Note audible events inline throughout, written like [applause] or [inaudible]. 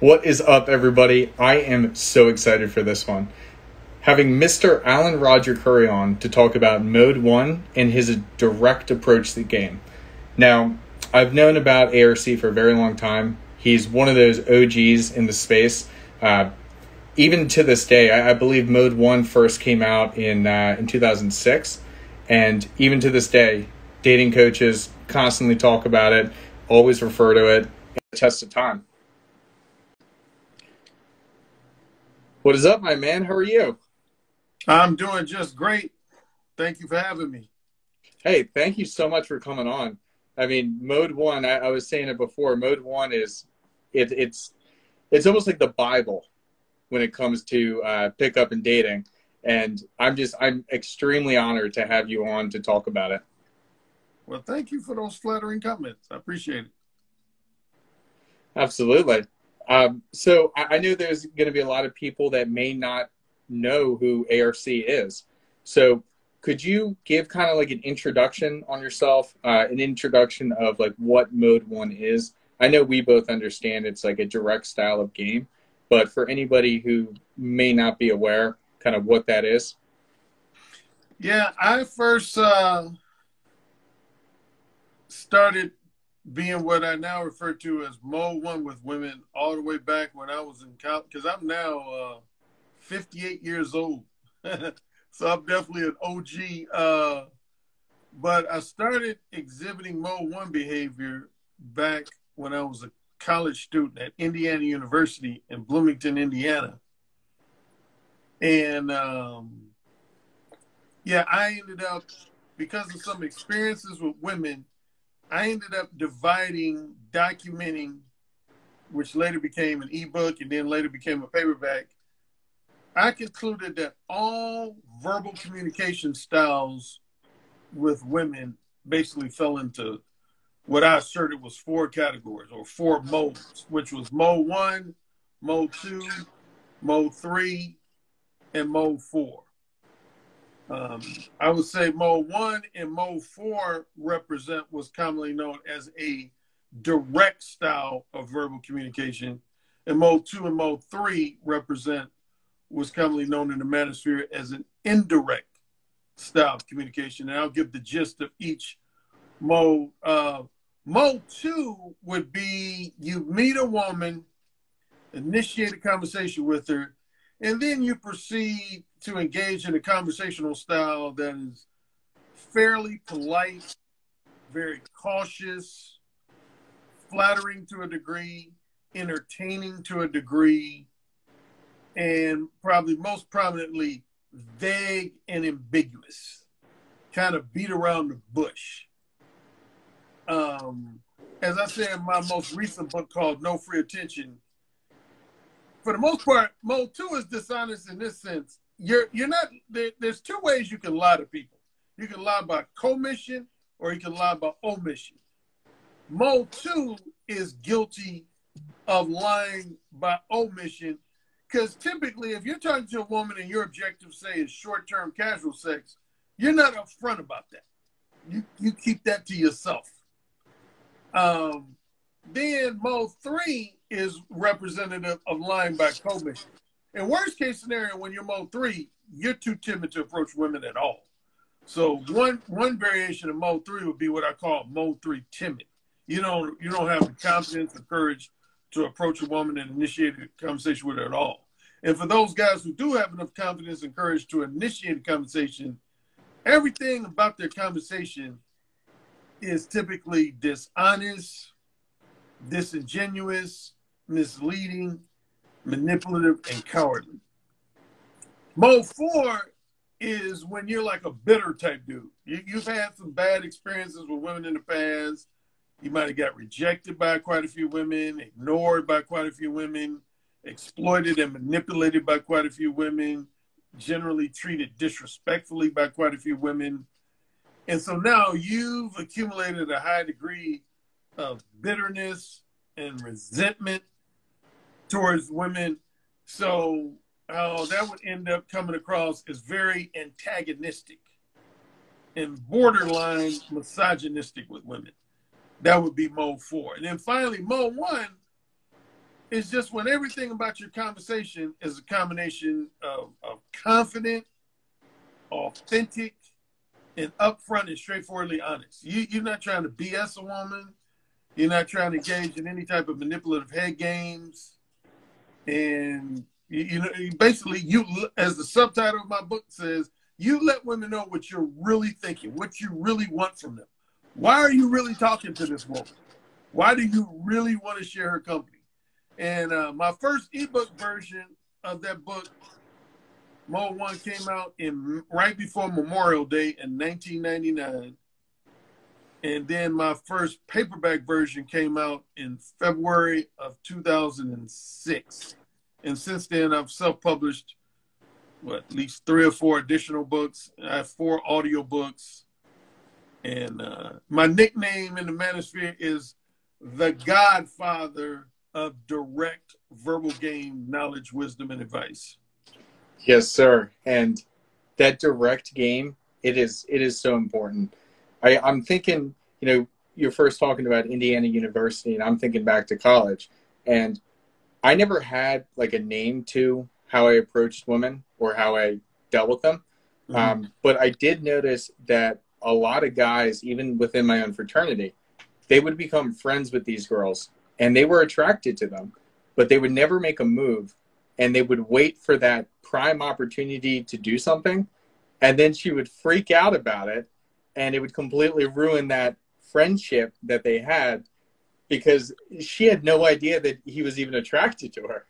What is up, everybody? I am so excited for this one. Having Mr. Alan Roger Currie on to talk about Mode 1 and his direct approach to the game. Now, I've known about ARC for a very long time. He's one of those OGs in the space. Uh, even to this day, I, I, believe Mode 1 first came out in, uh, in 2006. And even to this day, dating coaches constantly talk about it, always refer to it, test of time. What is up, my man? How are you? I'm doing just great. Thank you for having me. Hey, thank you so much for coming on. I mean, mode one, I, I was saying it before, mode one is it, it's it's almost like the Bible when it comes to uh, pickup and dating. And I'm just I'm extremely honored to have you on to talk about it. Well, thank you for those flattering comments. I appreciate it. Absolutely. Um, so I, I know there's going to be a lot of people that may not know who ARC is. So could you give kind of like an introduction on yourself, uh, an introduction of like what Mode One is? I know we both understand it's like a direct style of game, but for anybody who may not be aware, kind of what that is. Yeah, I first uh, started being what I now refer to as Mo One with women all the way back when I was in college, because I'm now uh, 58 years old. [laughs] so I'm definitely an OG. Uh, but I started exhibiting Mo One behavior back when I was a college student at Indiana University in Bloomington, Indiana. And um, yeah, I ended up, because of some experiences with women, I ended up dividing, documenting, which later became an ebook and then later became a paperback. I concluded that all verbal communication styles with women basically fell into what I asserted was four categories or four modes, which was mode one, mode two, mode three, and mode four. Um, I would say mode one and mode four represent what's commonly known as a direct style of verbal communication, and mode two and mode three represent what's commonly known in the manosphere as an indirect style of communication. And I'll give the gist of each mode. Uh, mode two would be you meet a woman, initiate a conversation with her, and then you proceed to engage in a conversational style that is fairly polite, very cautious, flattering to a degree, entertaining to a degree, and probably most prominently vague and ambiguous, kind of beat around the bush. Um, as I said in my most recent book called No Free Attention, for the most part, mode two is dishonest in this sense. You're you're not there, there's two ways you can lie to people. You can lie by commission or you can lie by omission. Mo two is guilty of lying by omission because typically if you're talking to a woman and your objective say is short-term casual sex, you're not upfront about that. You you keep that to yourself. Um, then Mo three is representative of lying by commission. In worst case scenario, when you're mode three, you're too timid to approach women at all. So one one variation of mode three would be what I call mode three timid. You don't you don't have the confidence or courage to approach a woman and initiate a conversation with her at all. And for those guys who do have enough confidence and courage to initiate a conversation, everything about their conversation is typically dishonest, disingenuous, misleading, manipulative, and cowardly. Mode four is when you're like a bitter type dude. You, have had some bad experiences with women in the past. You might have got rejected by quite a few women, ignored by quite a few women, exploited and manipulated by quite a few women, generally treated disrespectfully by quite a few women. And so now you've accumulated a high degree of bitterness and resentment towards women. So uh, that would end up coming across as very antagonistic and borderline misogynistic with women. That would be mode four. And then finally, mode one is just when everything about your conversation is a combination of, of confident, authentic, and upfront and straightforwardly honest. You, you're not trying to BS a woman. You're not trying to engage in any type of manipulative head games. And you, know, basically, you as the subtitle of my book says, you let women know what you're really thinking, what you really want from them. Why are you really talking to this woman? Why do you really want to share her company? And uh, my first ebook version of that book, Mode One, came out in right before Memorial Day in 1999. And then my first paperback version came out in February of 2006. And since then, I've self published what, at least three or four additional books. I have four audio books. And uh, my nickname in the manosphere is the Godfather of direct verbal game knowledge, wisdom, and advice. Yes, sir. And that direct game, it is it is so important. I, I'm thinking, you know, you're first talking about Indiana University, and I'm thinking back to college, and I never had like a name to how I approached women or how I dealt with them. Mm-hmm. Um, but I did notice that a lot of guys, even within my own fraternity, they would become friends with these girls and they were attracted to them, but they would never make a move and they would wait for that prime opportunity to do something. And then she would freak out about it and it would completely ruin that friendship that they had because she had no idea that he was even attracted to her.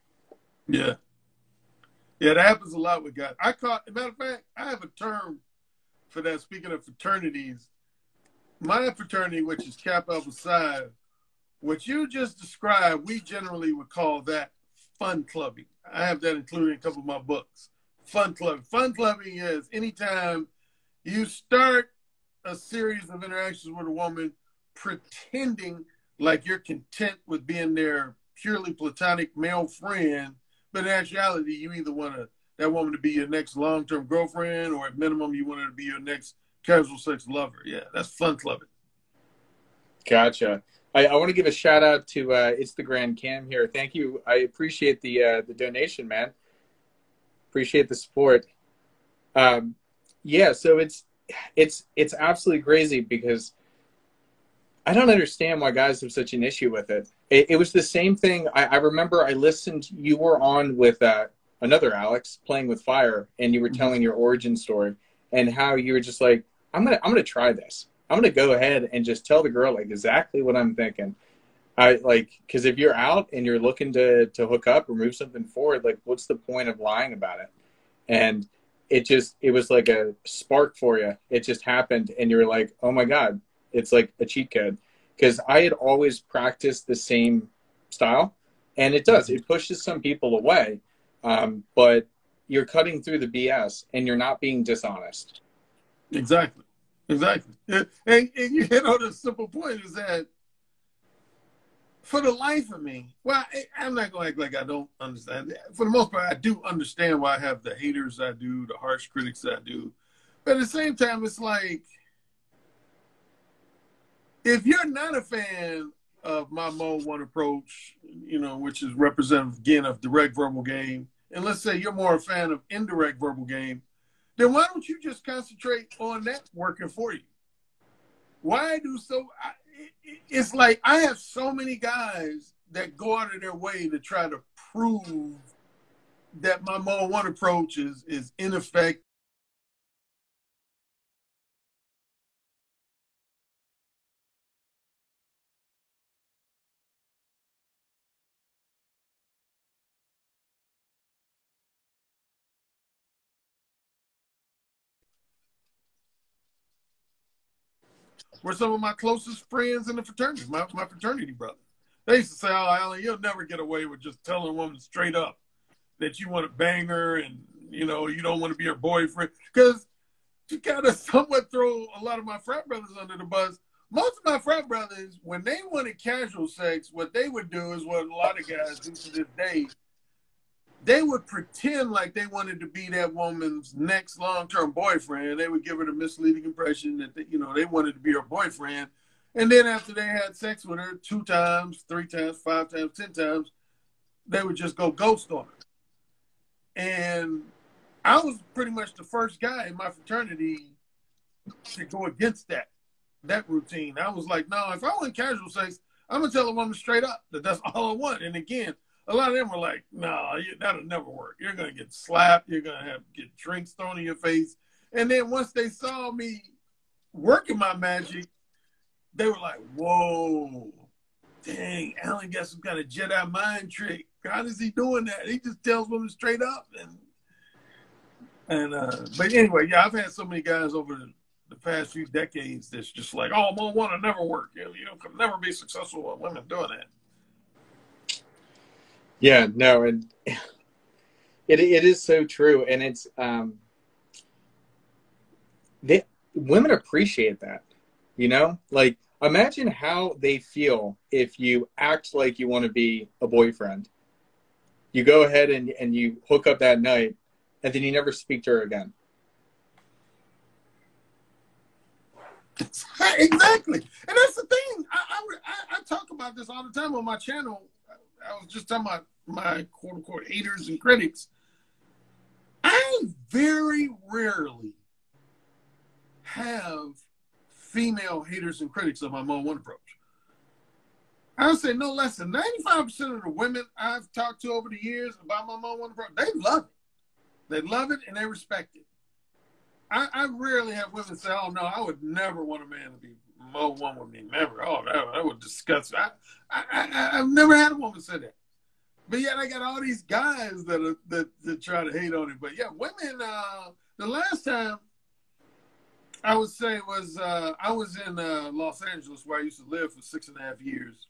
Yeah. Yeah, that happens a lot with guys. I caught, matter of fact, I have a term for that. Speaking of fraternities, my fraternity, which is Kappa Alpha Psi, what you just described, we generally would call that fun clubbing. I have that included in a couple of my books. Fun clubbing. Fun clubbing is anytime you start a series of interactions with a woman pretending like you're content with being their purely platonic male friend, but in actuality, you either want to, that woman to be your next long term girlfriend, or at minimum, you want her to be your next casual sex lover. Yeah, that's fun clubbing. Gotcha. I, I want to give a shout out to uh, it's the Grand Cam here. Thank you. I appreciate the uh, the donation, man. Appreciate the support. Um, yeah, so it's it's it's absolutely crazy because I don't understand why guys have such an issue with it. It, it was the same thing. I, I, remember I listened. You were on with uh, another Alex playing with fire, and you were mm-hmm. telling your origin story and how you were just like, "I'm gonna, I'm gonna try this. I'm gonna go ahead and just tell the girl like exactly what I'm thinking." I like because if you're out and you're looking to to hook up or move something forward, like what's the point of lying about it? And it just it was like a spark for you. It just happened, and you were like, "Oh my god, it's like a cheat code because I had always practiced the same style, and it does. It pushes some people away, um, but you're cutting through the BS and you're not being dishonest. Exactly, exactly. And, and you hit on a simple point: is that for the life of me, well, I, am not going to act like I don't understand. For the most part, I do understand why I have the haters I do, the harsh critics I do. But at the same time, it's like if you're not a fan of my Mo one approach, you know, which is representative again of direct verbal game, and let's say you're more a fan of indirect verbal game, then why don't you just concentrate on that working for you? Why do so? I, it's like I have so many guys that go out of their way to try to prove that my mode one approach is is ineffective were some of my closest friends in the fraternity, my, my fraternity brother. They used to say, Oh, Alan, you'll never get away with just telling a woman straight up that you want to bang her and, you know, you don't want to be her boyfriend. Because kind of somewhat throw a lot of my frat brothers under the bus, most of my frat brothers, when they wanted casual sex, what they would do is what a lot of guys do to this day they would pretend like they wanted to be that woman's next long-term boyfriend. They would give her the misleading impression that they, you know they wanted to be her boyfriend, and then after they had sex with her two times, three times, five times, ten times, they would just go ghost on her. And I was pretty much the first guy in my fraternity to go against that that routine. I was like, no, if I want casual sex, I'm gonna tell a woman straight up that that's [laughs] all I want. And again, a lot of them were like, no, nah, that'll never work. You're gonna get slapped. You're gonna have get drinks thrown in your face. And then once they saw me working my magic, they were like, whoa, dang, Alan got some kind of Jedi mind trick. How is he doing that? He just tells women straight up. And and uh, but anyway, yeah, I've had so many guys over the, the past few decades that's just like, oh, I'm Mo one will never work. You know, you can never be successful with women doing that. Yeah, no, and [laughs] it it is so true, and it's um, they women appreciate that, you know, like imagine how they feel if you act like you want to be a boyfriend. You go ahead and, and you hook up that night, and then you never speak to her again. Exactly, and that's the thing. I, I, I talk about this all the time on my channel. I was just talking about my quote unquote haters and critics. I very rarely have female haters and critics of my Mo One approach. I would say no less than 95% of the women I've talked to over the years about my Mo One approach, they love it. They love it and they respect it. I, I rarely have women say, "Oh no, I would never want a man to be Mo One me." Never. Oh, that, that would disgust me. I, I, I, I've never had a woman say that. But yet I got all these guys that are that, that try to hate on it. But yeah, women. Uh, the last time I would say was uh, I was in uh, Los Angeles where I used to live for six and a half years,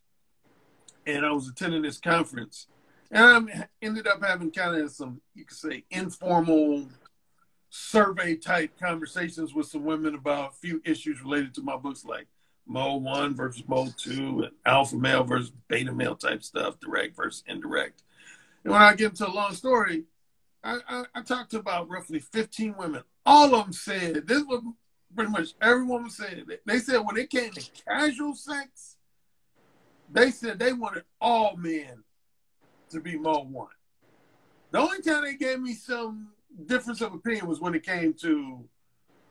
and I was attending this conference, and I ended up having kind of some you could say informal survey type conversations with some women about a few issues related to my books, like Mo one versus Mo two, and alpha male versus beta male type stuff, direct versus indirect. And when I get into a long story, I, I, I talked to about roughly 15 women. All of them said this was pretty much every woman said. They said when it came to casual sex, they said they wanted all men to be Mo one. The only time they gave me some difference of opinion was when it came to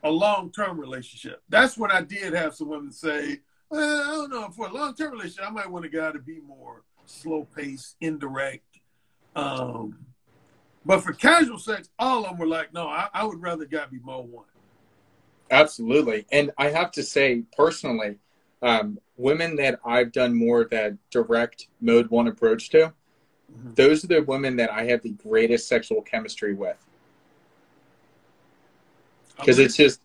a long term relationship. That's when I did have some women say, well, I don't know, for a long term relationship, I might want a guy to be more slow paced, indirect. Um, but for casual sex, all of them were like, no, I, I would rather guy be Mo one. Absolutely. And I have to say, personally, um, women that I've done more of that direct mode one approach to, mm-hmm. those are the women that I have the greatest sexual chemistry with. Because it's just,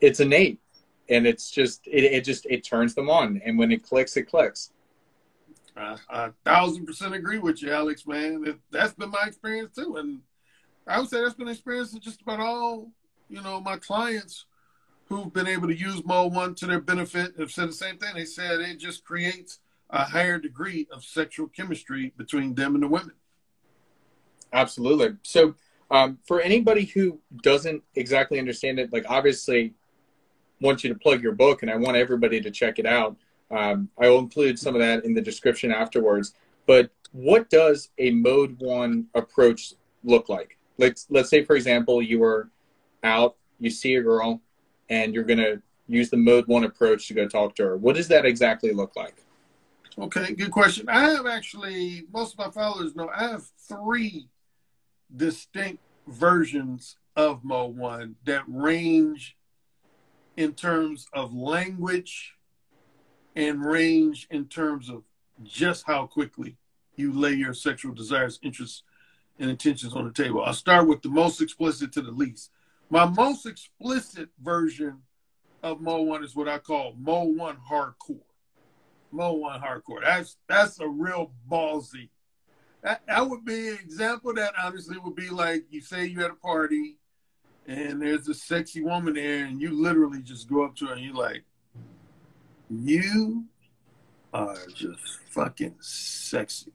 it's innate. And it's just, it, it just, it turns them on. And when it clicks, it clicks. I a thousand percent agree with you, Alex, man. It, that's been my experience too. And I would say that's been an experience of just about all, you know, my clients who've been able to use Mo One to their benefit have said the same thing. They said it just creates a higher degree of sexual chemistry between them and the women. Absolutely. So, um, for anybody who doesn't exactly understand it, like obviously, want you to plug your book, and I want everybody to check it out. Um, I will include some of that in the description afterwards. But what does a mode one approach look like? Let's let's say, for example, you were out, you see a girl, and you're going to use the mode one approach to go talk to her. What does that exactly look like? Okay, good question. I have actually, most of my followers know, I have three distinct versions of Mo One that range in terms of language and range in terms of just how quickly you lay your sexual desires, interests, and intentions on the table. I'll start with the most explicit to the least. My most explicit version of Mo One is what I call Mo One Hardcore. Mo One Hardcore. That's that's a real ballsy. That, that would be an example that obviously would be like you say you at a party and there's a sexy woman there and you literally just go up to her and you're like, you are just fucking sexy.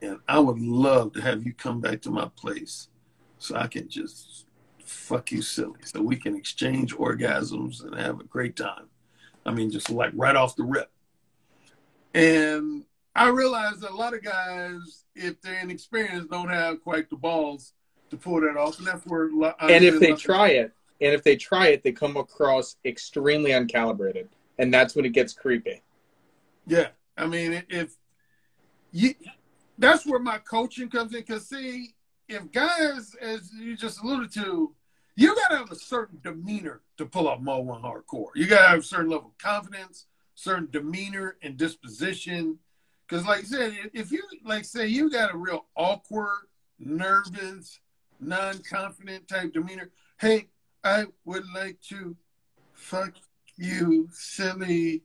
And I would love to have you come back to my place so I can just fuck you silly. So we can exchange orgasms and have a great time. I mean, just like right off the rip. And I realize that a lot of guys, if they're inexperienced, don't have quite the balls to pull that off, and that's where. And if they try it, and if they try it, they come across extremely uncalibrated, and that's when it gets creepy. Yeah, I mean, if you, that's where my coaching comes in. Because see, if guys, as you just alluded to, you got to have a certain demeanor to pull off Mo One Hardcore. You got to have a certain level of confidence, certain demeanor and disposition. Because, like I said, if you like say you got a real awkward, nervous, non-confident type demeanor, hey, I would like to fuck you, silly.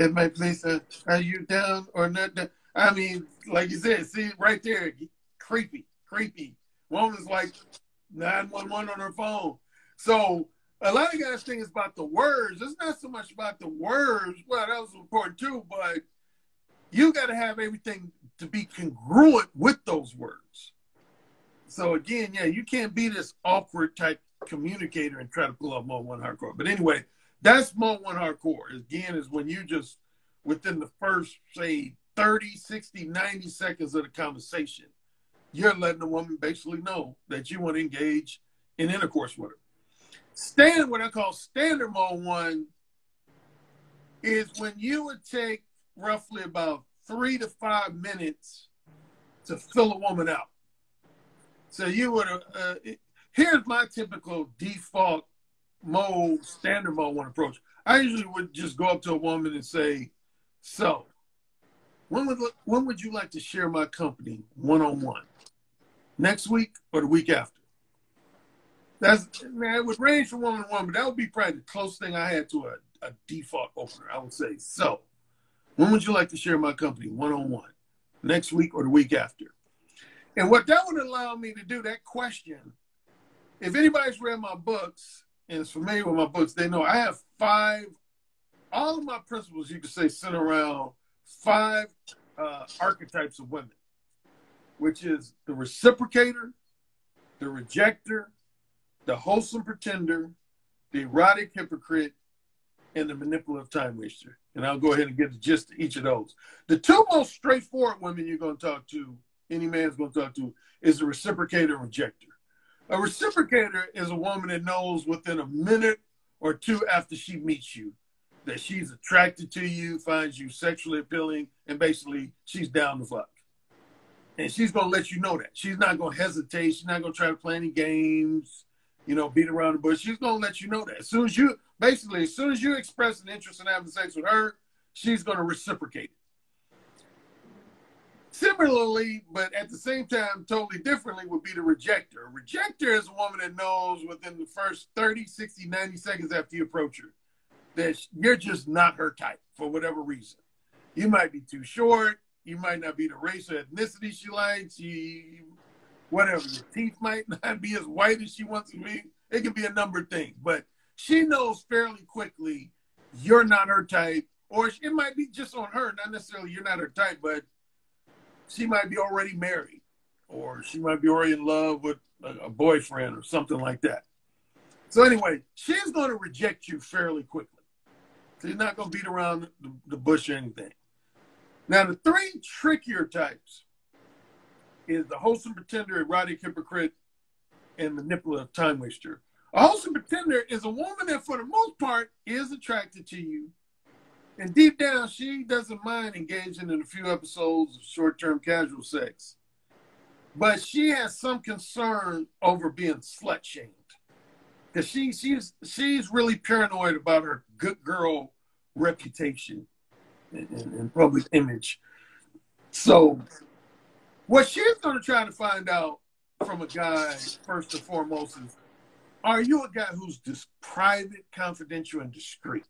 At my place, uh, are you down or not down? I mean, like you said, see right there, creepy, creepy. Woman's like 911 on her phone. So a lot of guys think it's about the words. It's not so much about the words. Well, that was important too, but you got to have everything to be congruent with those words. So again, yeah, you can't be this awkward type communicator and try to pull off Mo One Hardcore. But anyway, that's Mo One Hardcore. Again, is when you just within the first say 30, 60, 90 seconds of the conversation, you're letting the woman basically know that you want to engage in intercourse with her. Stand what I call standard mode one is when you would take roughly about three to five minutes to fill a woman out. So you would uh, here's my typical default mode, standard mode one approach. I usually would just go up to a woman and say, "So, when would when would you like to share my company one on one? Next week or the week after?" That's man, it would range from woman to but that would be probably the closest thing I had to a, a default opener. I would say, "So, when would you like to share my company one on one? Next week or the week after?" And what that would allow me to do, that question, if anybody's read my books and is familiar with my books, they know I have five, all of my principles, you could say, center around five uh, archetypes of women, which is the reciprocator, the rejecter, the wholesome pretender, the erotic hypocrite, and the manipulative time waster. And I'll go ahead and get the gist of each of those. The two most straightforward women you're going to talk to, any man's going to talk to, is the reciprocator and rejecter. A reciprocator is a woman that knows within a minute or two after she meets you that she's attracted to you, finds you sexually appealing, and basically she's down to fuck. And she's gonna let you know that. She's not gonna hesitate. She's not gonna try to play any games, you know, beat around the bush. She's gonna let you know that. As soon as you basically, as soon as you express an interest in having sex with her, she's gonna reciprocate. Similarly, but at the same time, totally differently, would be the rejecter. A rejecter is a woman that knows within the first 30, 60, 90 seconds after you approach her that you're just not her type for whatever reason. You might be too short. You might not be the race or ethnicity she likes. You, whatever. Your teeth might [laughs] not be as white as she wants to be. It can be a number of things, but she knows fairly quickly you're not her type, or it might be just on her, not necessarily you're not her type, but she might be already married or she might be already in love with a, a boyfriend or something like that. So anyway, she's going to reject you fairly quickly. She's not going to beat around the, the bush or anything. Now, the three trickier types is the wholesome pretender, erotic hypocrite, and manipulative time waster. A wholesome pretender is a woman that, for the most part, is attracted to you, and deep down, she doesn't mind engaging in a few episodes of short term casual sex. But she has some concern over being slut shamed. Because she, she's, she's really paranoid about her good girl reputation and, and, and public image. So, what she's to try to find out from a guy, first and foremost, is are you a guy who's just private, confidential, and discreet?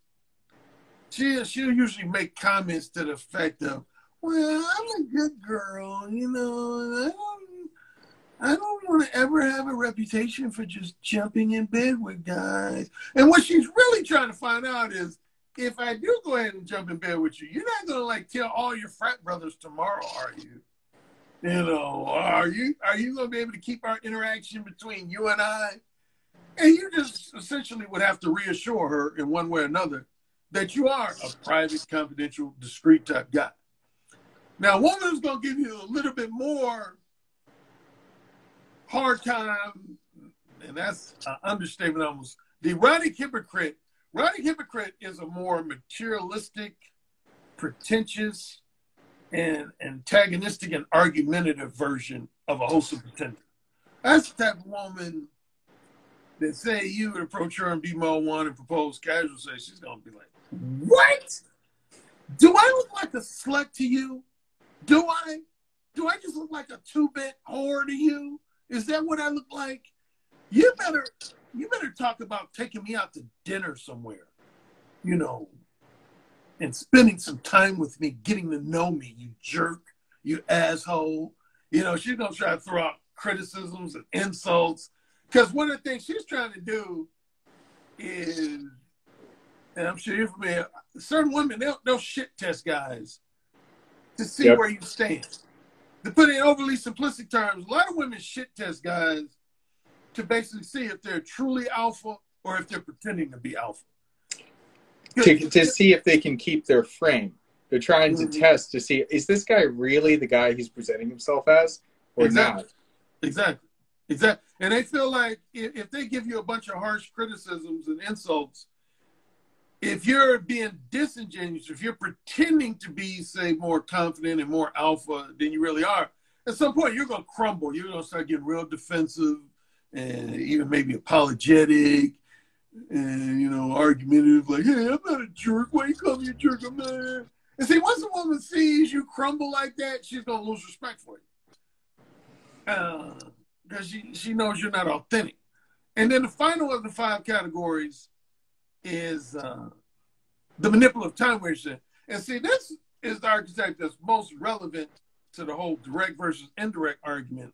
she she'll usually make comments to the effect of, "Well, I'm a good girl, you know. I don't, I don't want to ever have a reputation for just jumping in bed with guys." And what she's really trying to find out is, if I do go ahead and jump in bed with you, you're not gonna like tell all your frat brothers tomorrow, are you? You know, are you are you gonna be able to keep our interaction between you and I? And you just essentially would have to reassure her in one way or another that you are a private, confidential, discreet type guy. Now, a woman who's going to give you a little bit more hard time, and that's an understatement almost. The erotic hypocrite, erotic hypocrite is a more materialistic, pretentious, and antagonistic and argumentative version of a wholesome pretender. That's the type of woman that say you would approach her and be more one and propose casual sex. She's gonna be like, "What? Do I look like a slut to you? Do I? Do I just look like a two-bit whore to you? Is that what I look like? You better, you better talk about taking me out to dinner somewhere, you know, and spending some time with me, getting to know me, you jerk, you asshole. You know, she's gonna try to throw out criticisms and insults. Because one of the things she's trying to do is, and I'm sure you're familiar, certain women, they'll, they'll shit test guys to see yep. where you stand. To put it in overly simplistic terms, a lot of women shit test guys to basically see if they're truly alpha or if they're pretending to be alpha to, to see if they can keep their frame. They're trying to mm-hmm. test to see is this guy really the guy he's presenting himself as or exactly. not? Exactly. Exactly. And they feel like if, if they give you a bunch of harsh criticisms and insults, if you're being disingenuous, if you're pretending to be, say, more confident and more alpha than you really are, at some point you're going to crumble. You're going to start getting real defensive and even maybe apologetic and you know, argumentative, like, "Hey, I'm not a jerk. Why you call me a jerk? I'm not." And see, once a woman sees you crumble like that, she's gonna lose respect for you, because uh, she she knows you're not authentic. And then the final of the five categories is uh, the manipulative time waster. And see, this is the archetype that's most relevant to the whole direct versus indirect argument,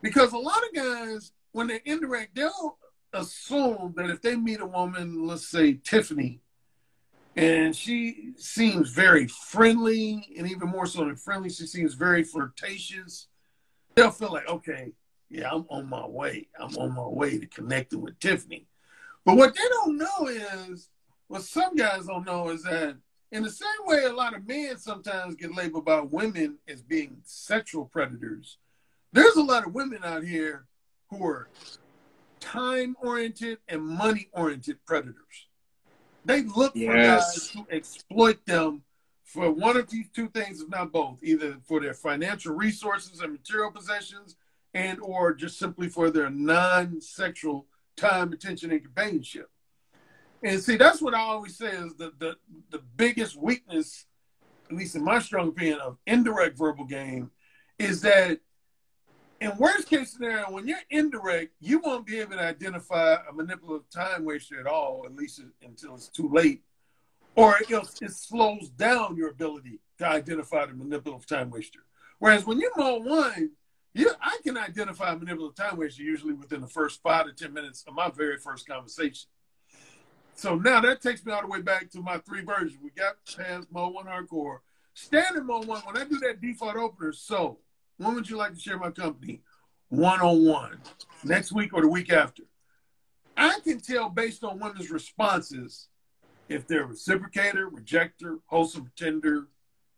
because a lot of guys, when they're indirect, they'll assume that if they meet a woman, let's say Tiffany, and she seems very friendly, and even more so than friendly, she seems very flirtatious, they'll feel like, okay, yeah, I'm on my way. I'm on my way to connecting with Tiffany. But what they don't know is, what some guys don't know is that in the same way a lot of men sometimes get labeled by women as being sexual predators, there's a lot of women out here who are time oriented and money oriented predators. They look yes. for guys to exploit them for one of these two things, if not both, either for their financial resources and material possessions, and or just simply for their non-sexual time, attention, and companionship. And see, that's what I always say is the the, the biggest weakness, at least in my strong opinion, of indirect verbal game, is that in worst case scenario, when you're indirect, you won't be able to identify a manipulative time waster at all, at least until it's too late, or it, slows down your ability to identify the manipulative time waster. Whereas when you're mode one, you, I can identify a manipulative time waster usually within the first five to ten minutes of my very first conversation. So now that takes me all the way back to my three versions. We got past Mo One hardcore, standard Mo One, When I do that default opener, so when would you like to share my company? One on one. Next week or the week after. I can tell based on women's responses if they're reciprocator, rejector, wholesome pretender,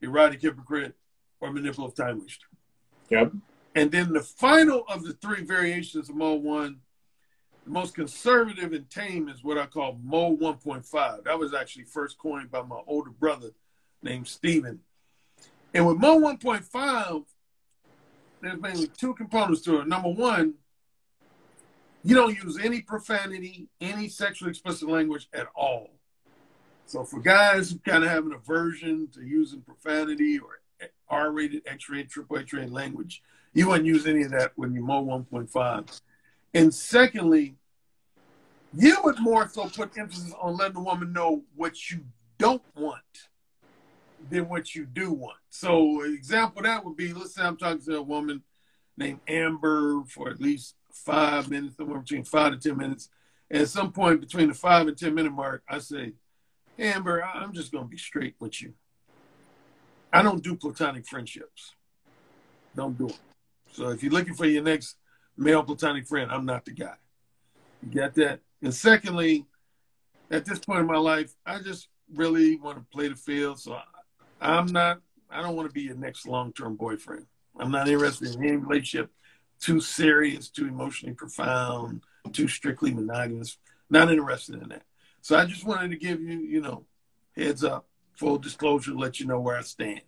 erotic hypocrite, or manipulative time waster. Yep. And then the final of the three variations of Mo 1, the most conservative and tame is what I call Mo 1.5. That was actually first coined by my older brother named Steven. And with Mo 1.5, there's mainly two components to it. Number one, you don't use any profanity, any sexually explicit language at all. So for guys who kind of have an aversion to using profanity or R-rated, X-rated, triple X-rated language, you wouldn't use any of that when you Mode 1.5. And secondly, you would more so put emphasis on letting the woman know what you don't want than what you do want. So, example that would be let's say I'm talking to a woman named Amber for at least five minutes, somewhere between five to 10 minutes. And at some point between the five and 10 minute mark, I say, Amber, I'm just going to be straight with you. I don't do platonic friendships. Don't do it. So if you're looking for your next male platonic friend, I'm not the guy. You got that? And secondly, at this point in my life, I just really want to play the field. So I'm not I don't want to be your next long term boyfriend. I'm not interested in any relationship too serious, too emotionally profound, too strictly monogamous. Not interested in that. So I just wanted to give you, you know, heads up, full disclosure, let you know where I stand.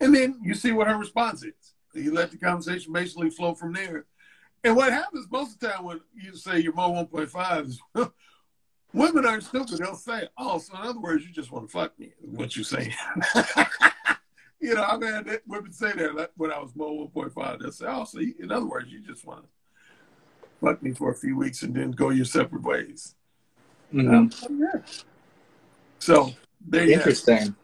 And then you see what her response is. You let the conversation basically flow from there. And what happens most of the time when you say you're more 1.5 is [laughs] women aren't stupid. They'll say, oh, so in other words, you just want to fuck me, what you saying. [laughs] you know, I've had women say that when I was more 1.5. They'll say, oh, so in other words, you just want to fuck me for a few weeks and then go your separate ways. Mm-hmm. Um. So interesting.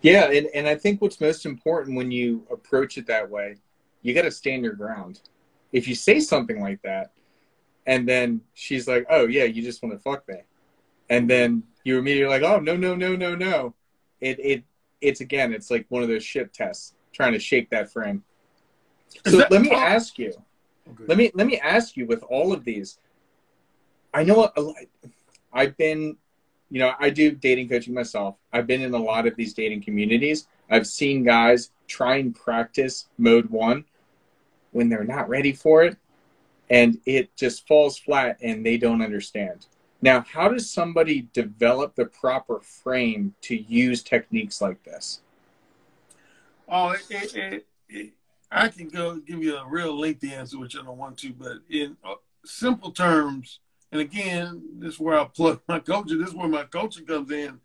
Yeah, and, and I think what's most important when you approach it that way, you got to stand your ground. If you say something like that, and then she's like, "Oh yeah, you just want to fuck me," and then you immediately like, "Oh no no no no no," it it it's again, it's like one of those shit tests trying to shake that frame. So that, let me oh, ask you, okay. let me let me ask you with all of these. I know I've been you know, I do dating coaching myself. I've been in a lot of these dating communities. I've seen guys try and practice mode one when they're not ready for it, and it just falls flat and they don't understand. Now, how does somebody develop the proper frame to use techniques like this? Oh, it, it, it, I can go give you a real lengthy answer, which I don't want to, but in uh, simple terms, and again, this is where I plug [laughs] my coaching. This is where my coaching comes in.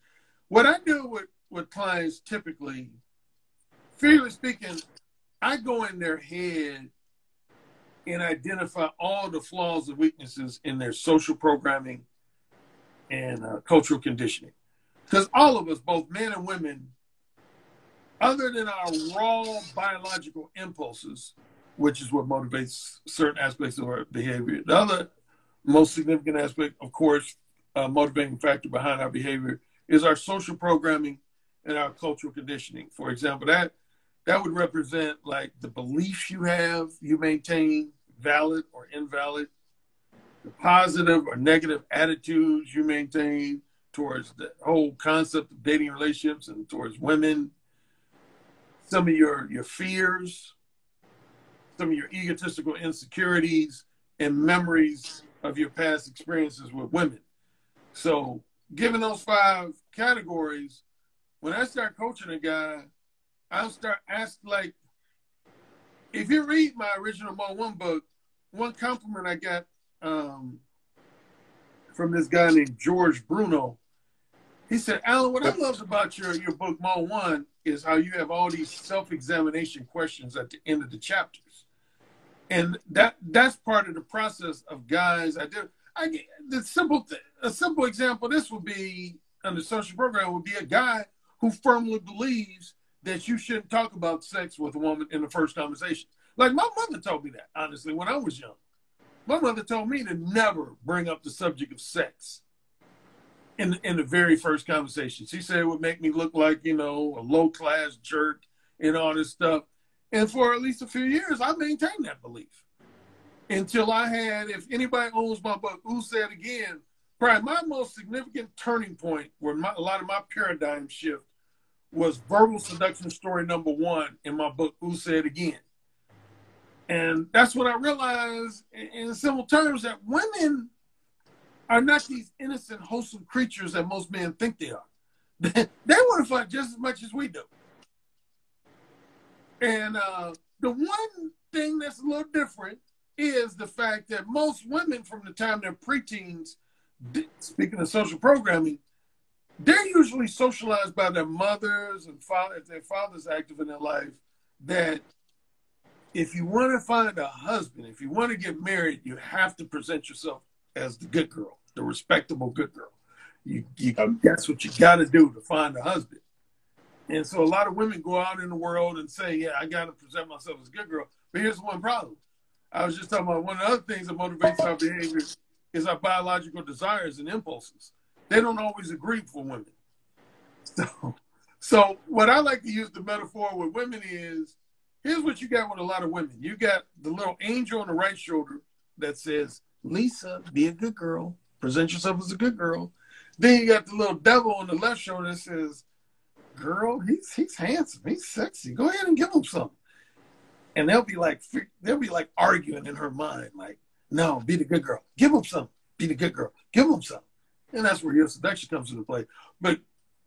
What I do with, with clients typically, fairly speaking, I go in their head and identify all the flaws and weaknesses in their social programming and uh, cultural conditioning. Because all of us, both men and women, other than our raw biological impulses, which is what motivates certain aspects of our behavior, the other most significant aspect, of course, uh, motivating factor behind our behavior is our social programming and our cultural conditioning. For example, that that would represent like the beliefs you have, you maintain, valid or invalid, positive or negative attitudes you maintain towards the whole concept of dating relationships and towards women, some of your your fears, some of your egotistical insecurities and memories of your past experiences with women. So, given those five categories, when I start coaching a guy, I'll start asking, like, if you read my original Mo One book, one compliment I got um, from this guy named George Bruno, he said, Alan, what I loved about your, your book, Mo One, is how you have all these self examination questions at the end of the chapters and that that's part of the process of guys. I do. I get the simple a simple example. This would be the social program would be a guy who firmly believes that you shouldn't talk about sex with a woman in the first conversation. Like my mother told me that honestly when I was young. My mother told me to never bring up the subject of sex in in the very first conversation. She said it would make me look like you know a low class jerk and all this stuff. And for at least a few years, I maintained that belief until I had, if anybody owns my book, Oooh Say It Again, probably my most significant turning point where my, a lot of my paradigm shift was verbal seduction story number one in my book, Oooh Say It Again. And that's when I realized, in simple terms, that women are not these innocent, wholesome creatures that most men think they are. [laughs] they want to fuck just as much as we do. And uh, the one thing that's a little different is the fact that most women, from the time they're preteens, speaking of social programming, they're usually socialized by their mothers and father, if their father's active in their life, that if you want to find a husband, if you want to get married, you have to present yourself as the good girl, the respectable good girl. You, you um, that's what you got to do to find a husband. And so a lot of women go out in the world and say, yeah, I got to present myself as a good girl. But here's one problem. I was just talking about one of the other things that motivates our behavior is our biological desires and impulses. They don't always agree for women. [laughs] So, so what I like to use the metaphor with women is, here's what you got with a lot of women. You got the little angel on the right shoulder that says, Lisa, be a good girl. Present yourself as a good girl. Then you got the little devil on the left shoulder that says, girl, he's he's handsome, he's sexy. Go ahead and give him something. And they'll be like they'll be like arguing in her mind, like, no, be the good girl, give him something. Be the good girl, give him something. And that's where your seduction comes into play. But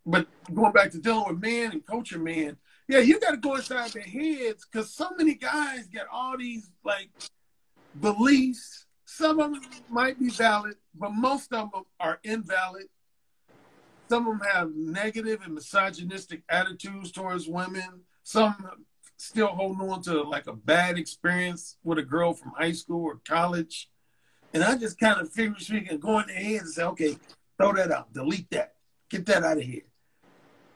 but going back to dealing with men and coaching men, yeah, you got to go inside their heads because so many guys get all these like beliefs. Some of them might be valid, but most of them are invalid. Some of them have negative and misogynistic attitudes towards women. Some still holding on to like a bad experience with a girl from high school or college. And I just kind of figure speaking, go in their heads and say, okay, throw that out, delete that, get that out of here.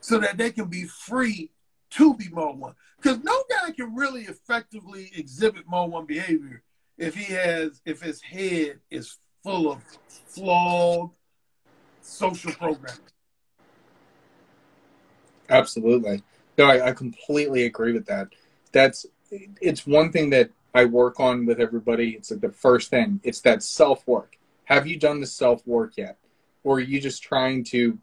So that they can be free to be mode one. Because no guy can really effectively exhibit mode one behavior if he has if his head is full of flawed social programming. Absolutely. No, I, I completely agree with that. That's it's one thing that I work on with everybody. It's like the first thing. It's that self work. Have you done the self work yet? Or are you just trying to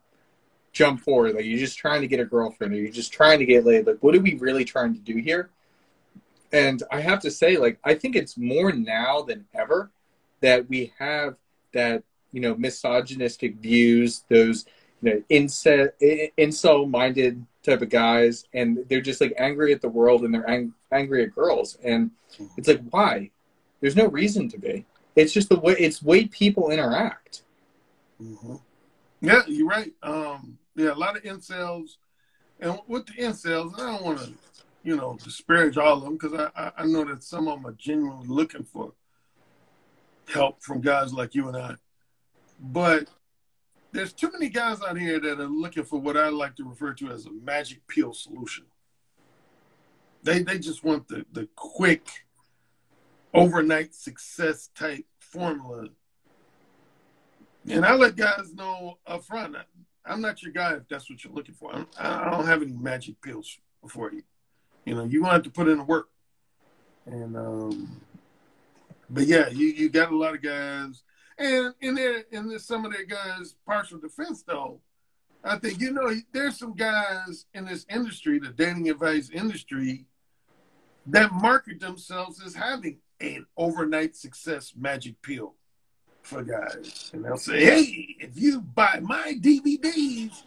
jump forward? Like you're just trying to get a girlfriend or you're just trying to get laid. Like what are we really trying to do here? And I have to say, like, I think it's more now than ever that we have that, you know, misogynistic views, those, you know, incel, incel minded type of guys, and they're just like angry at the world and they're ang- angry at girls. And it's like, why? There's no reason to be. It's just the way, it's way people interact. Mm-hmm. Yeah, you're right. Um, yeah, a lot of incels, and with the incels, I don't want to, you know, disparage all of them because I, I, know that some of them are genuinely looking for help from guys like you and I. But there's too many guys out here that are looking for what I like to refer to as a magic pill solution. They they just want the the quick overnight success type formula. And I let guys know up front, I'm not your guy if that's what you're looking for. I'm, I don't have any magic pills for you. You know, you to have to put in the work. And um, but yeah, you, you got a lot of guys, and in there, in there, some of their guys partial defense though. I think you know there's some guys in this industry, the dating advice industry, that market themselves as having an overnight success magic pill for guys. And they'll say, hey, if you buy my DVDs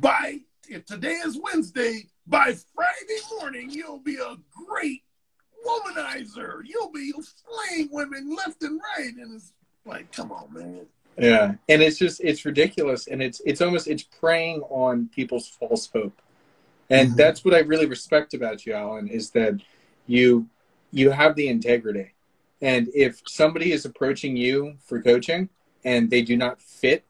by if today is Wednesday, by Friday morning, you'll be a great womanizer. You'll be slaying women left and right. And it's like, come on, man. Yeah. And it's just it's ridiculous. And it's it's almost it's preying on people's false hope. And mm-hmm. that's what I really respect about you, Alan, is that you you have the integrity and if somebody is approaching you for coaching and they do not fit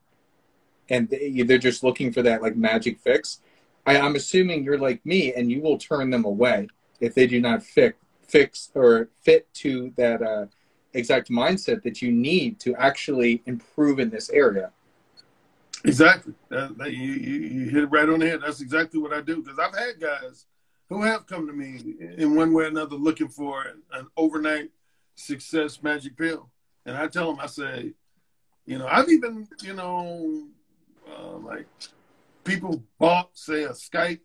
and they, they're just looking for that like magic fix, I, am assuming you're like me and you will turn them away if they do not fit, fix or fit to that uh, exact mindset that you need to actually improve in this area. Exactly. That, you, you, you, hit it right on the head. That's exactly what I do because I've had guys who have come to me in one way or another looking for an overnight success magic pill. And I tell them, I say, you know, I've even, you know, uh, like people bought, say, a Skype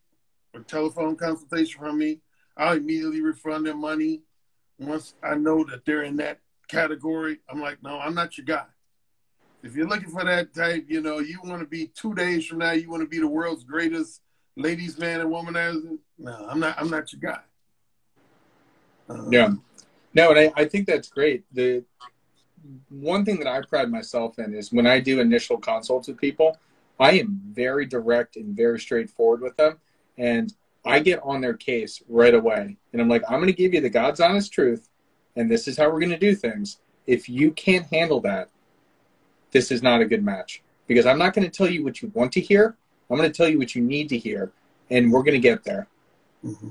or telephone consultation from me. I'll immediately refund their money. Once I know that they're in that category, I'm like, no, I'm not your guy. If you're looking for that type, you know, you want to be two days from now, you want to be the world's greatest ladies, man, and womanizer. No, I'm not. I'm not your guy. Um, yeah. No, and I, I think that's great. The one thing that I pride myself in is when I do initial consults with people, I am very direct and very straightforward with them. And I get on their case right away. And I'm like, I'm going to give you the God's honest truth. And this is how we're going to do things. If you can't handle that, this is not a good match. Because I'm not going to tell you what you want to hear. I'm going to tell you what you need to hear. And we're going to get there. Mm-hmm.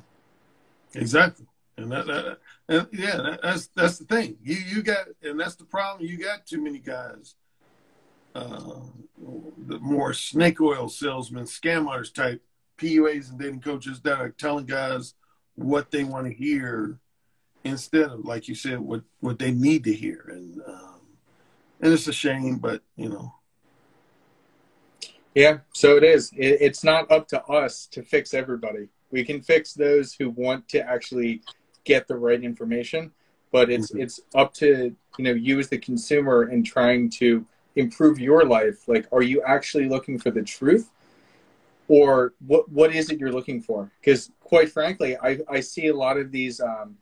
Exactly. And that, that, and yeah, that's that's the thing. You you got, and that's the problem. You got too many guys, uh, the more snake oil salesmen, scammers type PUAs and dating coaches that are telling guys what they want to hear instead of, like you said, what what they need to hear. And um, and it's a shame, but you know. Yeah, so it is. It, it's not up to us to fix everybody. We can fix those who want to actually get the right information, but it's mm-hmm. it's up to you know you as the consumer and trying to improve your life. Like, are you actually looking for the truth, or what what is it you're looking for? Because quite frankly, I I see a lot of these um,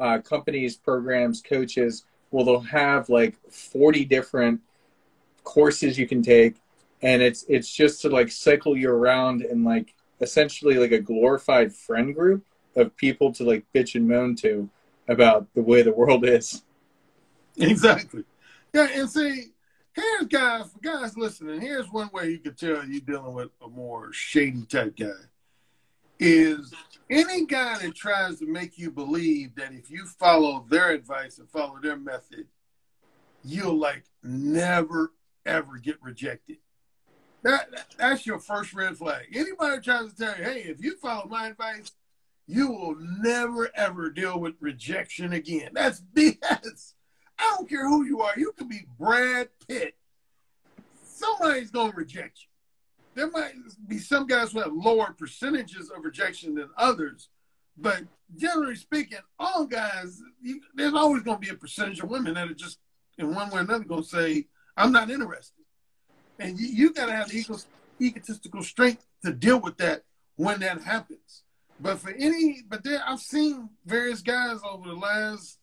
uh, companies, programs, coaches. Well, they'll have like 40 different courses you can take and it's it's just to like cycle you around in like essentially like a glorified friend group of people to like bitch and moan to about the way the world is. Exactly. Yeah, and see, here's guys, guys listening. Here's one way you can tell you're dealing with a more shady type guy. Is any guy that tries to make you believe that if you follow their advice and follow their method, you'll like never ever get rejected. That, that's your first red flag. Anybody tries to tell you, hey, if you follow my advice, you will never ever deal with rejection again. That's [laughs] BS. I don't care who you are. You could be Brad Pitt. Somebody's gonna reject you. There might be some guys who have lower percentages of rejection than others, but generally speaking, all guys, you, there's always gonna be a percentage of women that are just in one way or another gonna say, "I'm not interested." And you, you got to have the egotistical strength to deal with that when that happens. But for any, but there, I've seen various guys over the last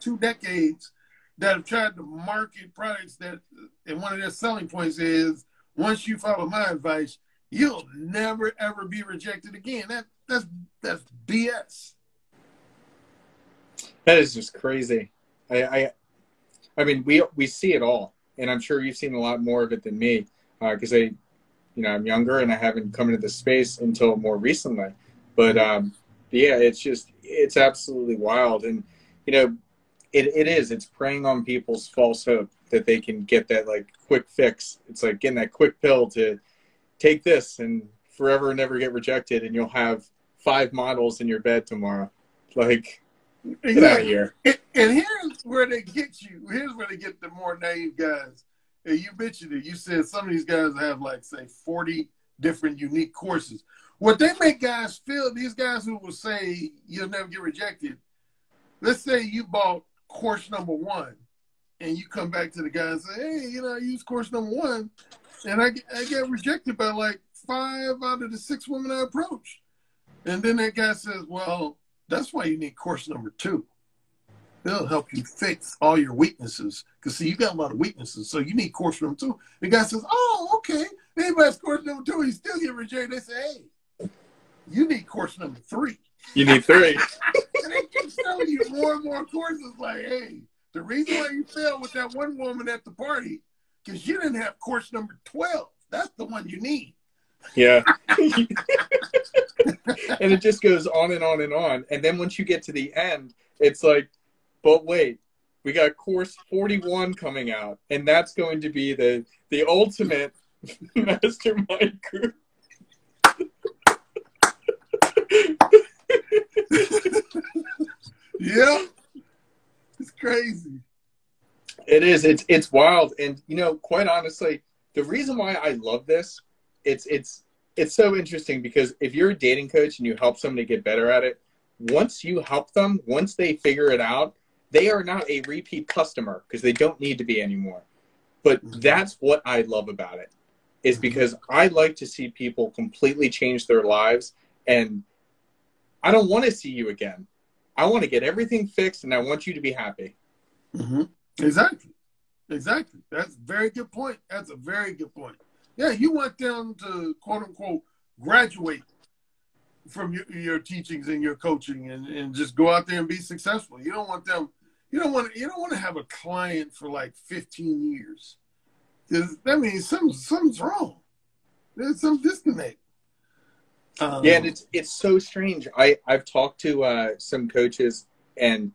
two decades that have tried to market products that, and one of their selling points is once you follow my advice, you'll never ever be rejected again. That that's that's BS. That is just crazy. I I, I mean, we we see it all and I'm sure you've seen a lot more of it than me because uh, I, you know, I'm younger and I haven't come into this space until more recently. But um, yeah, it's just it's absolutely wild, and you know, it, it is. It's preying on people's false hope that they can get that like quick fix. It's like getting that quick pill to take this and forever never get rejected, and you'll have five models in your bed tomorrow. Like Get yeah. out of here. And here's where they get you. Here's where they get the more naive guys. And you mentioned it. You said some of these guys have like say 40 different unique courses. What they make guys feel, these guys who will say you'll never get rejected. Let's say you bought course number one and you come back to the guy and say, hey, you know, I used course number one and I, I get rejected by like five out of the six women I approached. And then that guy says, well, that's why you need course number two. It'll help you fix all your weaknesses. Because, see, you got a lot of weaknesses. So you need course number two. The guy says, oh, okay. Anybody's course number two, he's still getting rejected. They say, hey, you need course number three. You need three. [laughs] and they keep telling you more and more courses like, hey, the reason why you failed with that one woman at the party, because you didn't have course number 12. That's the one you need. Yeah. [laughs] and it just goes on and on and on. And then once you get to the end, it's like, but wait, we got course 41 coming out, and that's going to be the the ultimate [laughs] mastermind group. [laughs] yeah. It's crazy. It is. It's it's wild. And you know, quite honestly, the reason why I love this it's it's it's so interesting because if you're a dating coach and you help somebody get better at it, once you help them, once they figure it out, they are not a repeat customer because they don't need to be anymore. But that's what I love about it is because I like to see people completely change their lives and I don't want to see you again. I want to get everything fixed and I want you to be happy. Mm-hmm. Exactly. Exactly. That's a very good point. That's a very good point. Yeah, you want them to quote unquote graduate from your, your teachings and your coaching and, and just go out there and be successful. You don't want them you don't want to, you don't want to have a client for like 15 years. That means something something's wrong. There's some disconnect. Um, yeah, and it's it's so strange. I I've talked to uh, some coaches and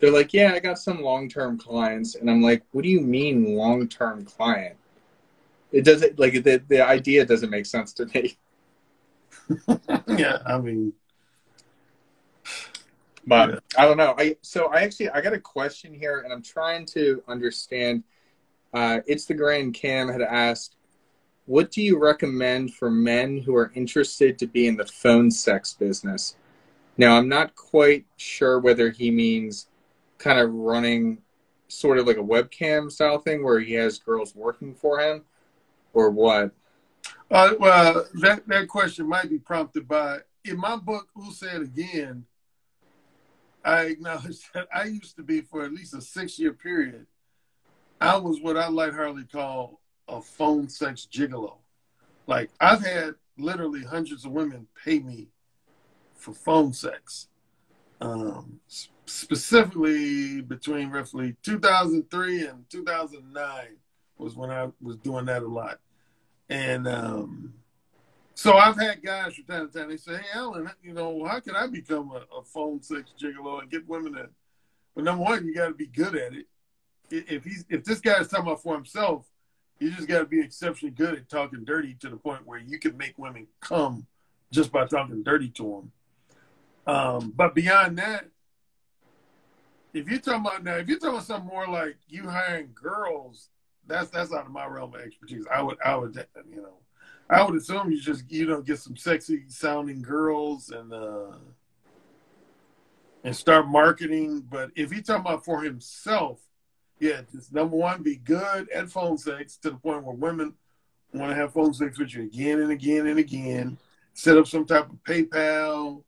they're like, "Yeah, I got some long-term clients," and I'm like, "What do you mean long-term client?" it doesn't like the the idea doesn't make sense to me. [laughs] yeah, I mean, but yeah. I don't know. I so I actually I got a question here, and I'm trying to understand. Uh, it's the Grand Cam had asked, what do you recommend for men who are interested to be in the phone sex business? Now, I'm not quite sure whether he means kind of running sort of like a webcam style thing where he has girls working for him or what? Uh, well, that, that question might be prompted by in my book, Oooh Say It Again, I acknowledge that I used to be for at least a six year period. I was what I lightheartedly call a phone sex gigolo. Like I've had literally hundreds of women pay me for phone sex. Um, specifically between roughly 2003 and 2009 was when I was doing that a lot. And um, so I've had guys from time to time, they say, Hey, Alan, you know, how can I become a, a phone sex gigolo and get women in?" but number one, you got to be good at it. If he's, if this guy's talking about for himself, you just got to be exceptionally good at talking dirty to the point where you can make women come just by talking dirty to them. Um, but beyond that, if you're talking about now, if you're talking about something more like you hiring girls, that's that's out of my realm of expertise. I would I would you know, I would assume you just you know get some sexy sounding girls and uh and start marketing. But if he's talking about for himself, yeah, just number one, be good at phone sex to the point where women want to have phone sex with you again and again and again. Set up some type of PayPal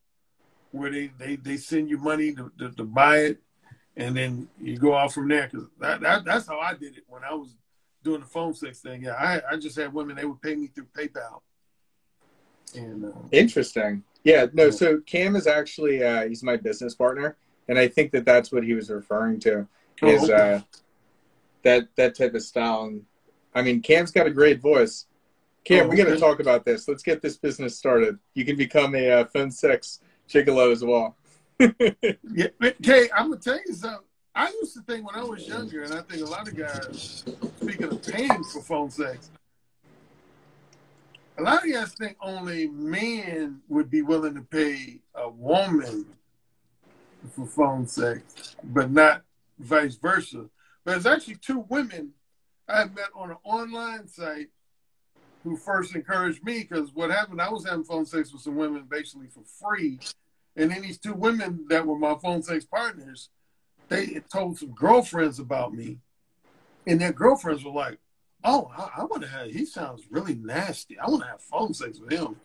where they, they, they send you money to, to, to buy it, and then you go off from there. Because that, that, that's how I did it when I was doing the phone sex thing. Yeah, I, I just had women, they would pay me through PayPal. And uh, Interesting. Yeah, no, so Cam is actually, uh, he's my business partner. And I think that that's what he was referring to is oh, okay. uh, that that type of style. And I mean, Cam's got a great voice. Cam, oh, we got to talk about this. Let's get this business started. You can become a uh, phone sex gigolo as well. [laughs] yeah, okay. I'm gonna tell you something. I used to think when I was younger, and I think a lot of guys, speaking of paying for phone sex, a lot of guys think only men would be willing to pay a woman for phone sex, but not vice versa. But there's actually two women I met on an online site who first encouraged me because what happened, I was having phone sex with some women basically for free. And then these two women that were my phone sex partners, they told some girlfriends about me. And their girlfriends were like, oh, I, I want to have, he sounds really nasty. I want to have phone sex with him.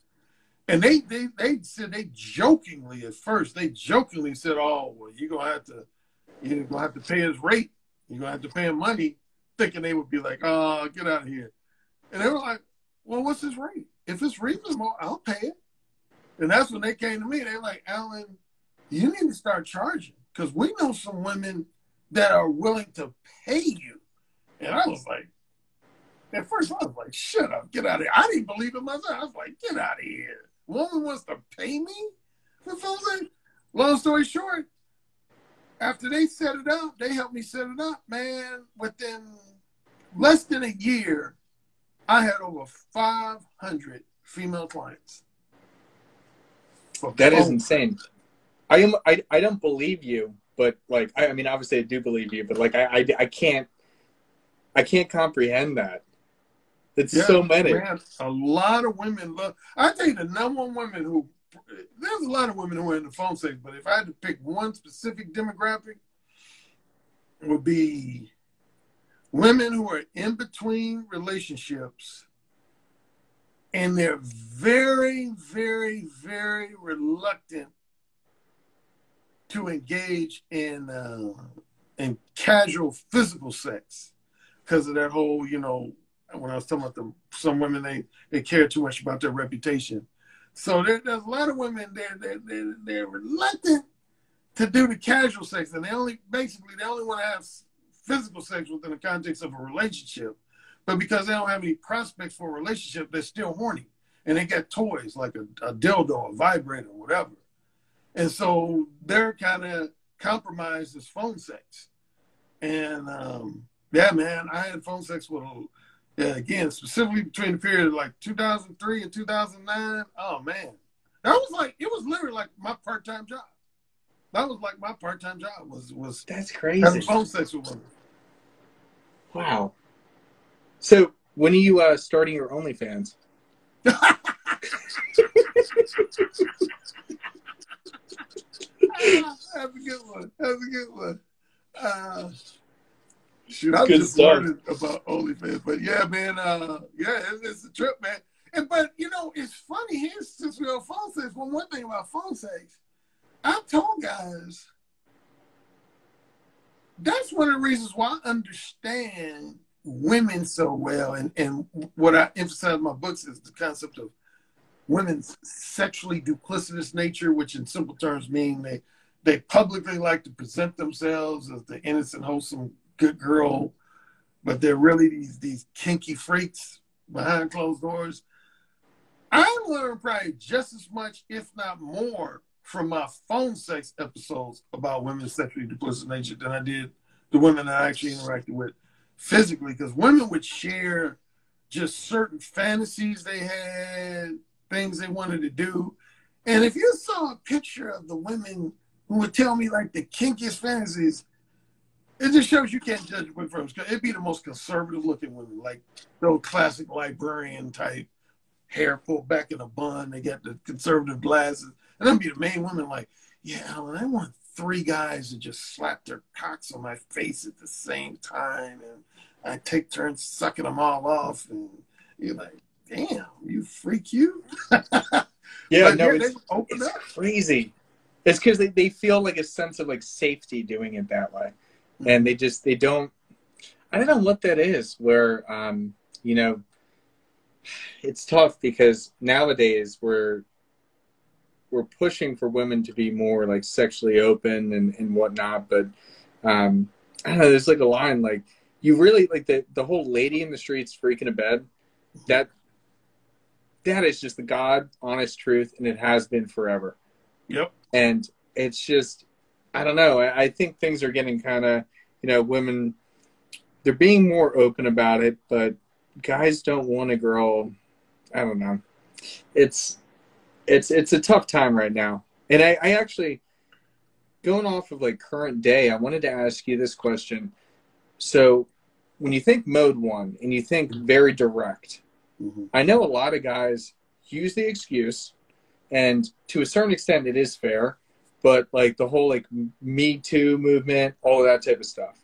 And they, they, they said, they jokingly at first, they jokingly said, oh, well, you're to have to, you're to have to pay his rate you're gonna have to pay him money, thinking they would be like, "Oh, get out of here," and they were like, "Well, what's his rate? If it's reasonable, I'll pay it." And that's when they came to me. They're like, "Alan, you need to start charging because we know some women that are willing to pay you." And I was like, at first I was like, "Shut up, get out of here!" I didn't believe it myself. I was like, "Get out of here!" Woman wants to pay me for something. Long story short, after they set it up, they helped me set it up, man. Within less than a year, I had over 500 female clients. That is insane. I am. I, I don't believe you, but like I, I mean, obviously I do believe you, but like I I, I can't I can't comprehend that. It's yeah, so many. Man, a lot of women love. I tell you, the number one women who there's a lot of women who are in the phone sex, but if I had to pick one specific demographic, it would be women who are in between relationships and they're very, very, very reluctant to engage in uh, in casual physical sex because of that whole, you know, when I was talking about the some women they they care too much about their reputation. So there, there's a lot of women there they're, they're, they're reluctant to do the casual sex, and they only basically they only want to have physical sex within the context of a relationship. But because they don't have any prospects for a relationship, they're still horny, and they get toys like a, a dildo, a vibrator, whatever. And so they're kind of compromised as phone sex. And um, yeah, man, I had phone sex with a yeah, again, specifically between the period of like 2003 and 2009. Oh man, that was like it was literally like my part time job. That was like my part time job was was that's crazy. Having phone sex with women. Wow. So When are you uh, starting your OnlyFans? [laughs] [laughs] That's a good one. Have a good one. Uh, shoot, I'm good just learning about OnlyFans, but yeah, man. Uh, yeah, it's, it's a trip, man. And but you know, it's funny here since we're on phone sex. Well, one thing about phone sex, I've told guys that's one of the reasons why I understand women so well, and and what I emphasize in my books is the concept of women's sexually duplicitous nature, which in simple terms mean they they publicly like to present themselves as the innocent, wholesome, good girl, but they're really these these kinky freaks behind closed doors. I learned probably just as much, if not more, from my phone sex episodes about women's sexually duplicitous nature than I did the women I actually interacted with physically. Because women would share just certain fantasies they had, things they wanted to do. And if you saw a picture of the women who would tell me like the kinkiest fantasies, it just shows you can't judge a book from It'd be the most conservative looking women, like those classic librarian type, hair pulled back in a bun. They got the conservative glasses. And then be the main women like, yeah, Alan, I want three guys to just slap their cocks on my face at the same time. And I take turns sucking them all off. And you're like, damn, you freak you. [laughs] yeah, no, it's, it's crazy. It's because they, they feel like a sense of like safety doing it that way. And they just, they don't, I don't know what that is where, um, you know, it's tough because nowadays we're, we're pushing for women to be more like sexually open and, and whatnot. But, um, I don't know, there's like a line, like you really like the, the whole lady in the streets freaking a bed that that is just the God honest truth, and it has been forever. Yep. And it's just, I don't know. I, I think things are getting kind of, you know, women, they're being more open about it, but guys don't want a girl. I don't know. It's, it's, it's a tough time right now. And I, I actually, going off of like current day, I wanted to ask you this question. So, when you think mode one and you think mm-hmm. very direct, Mm-hmm. I know a lot of guys use the excuse, and to a certain extent, it is fair, but like the whole like Me Too movement, all of that type of stuff.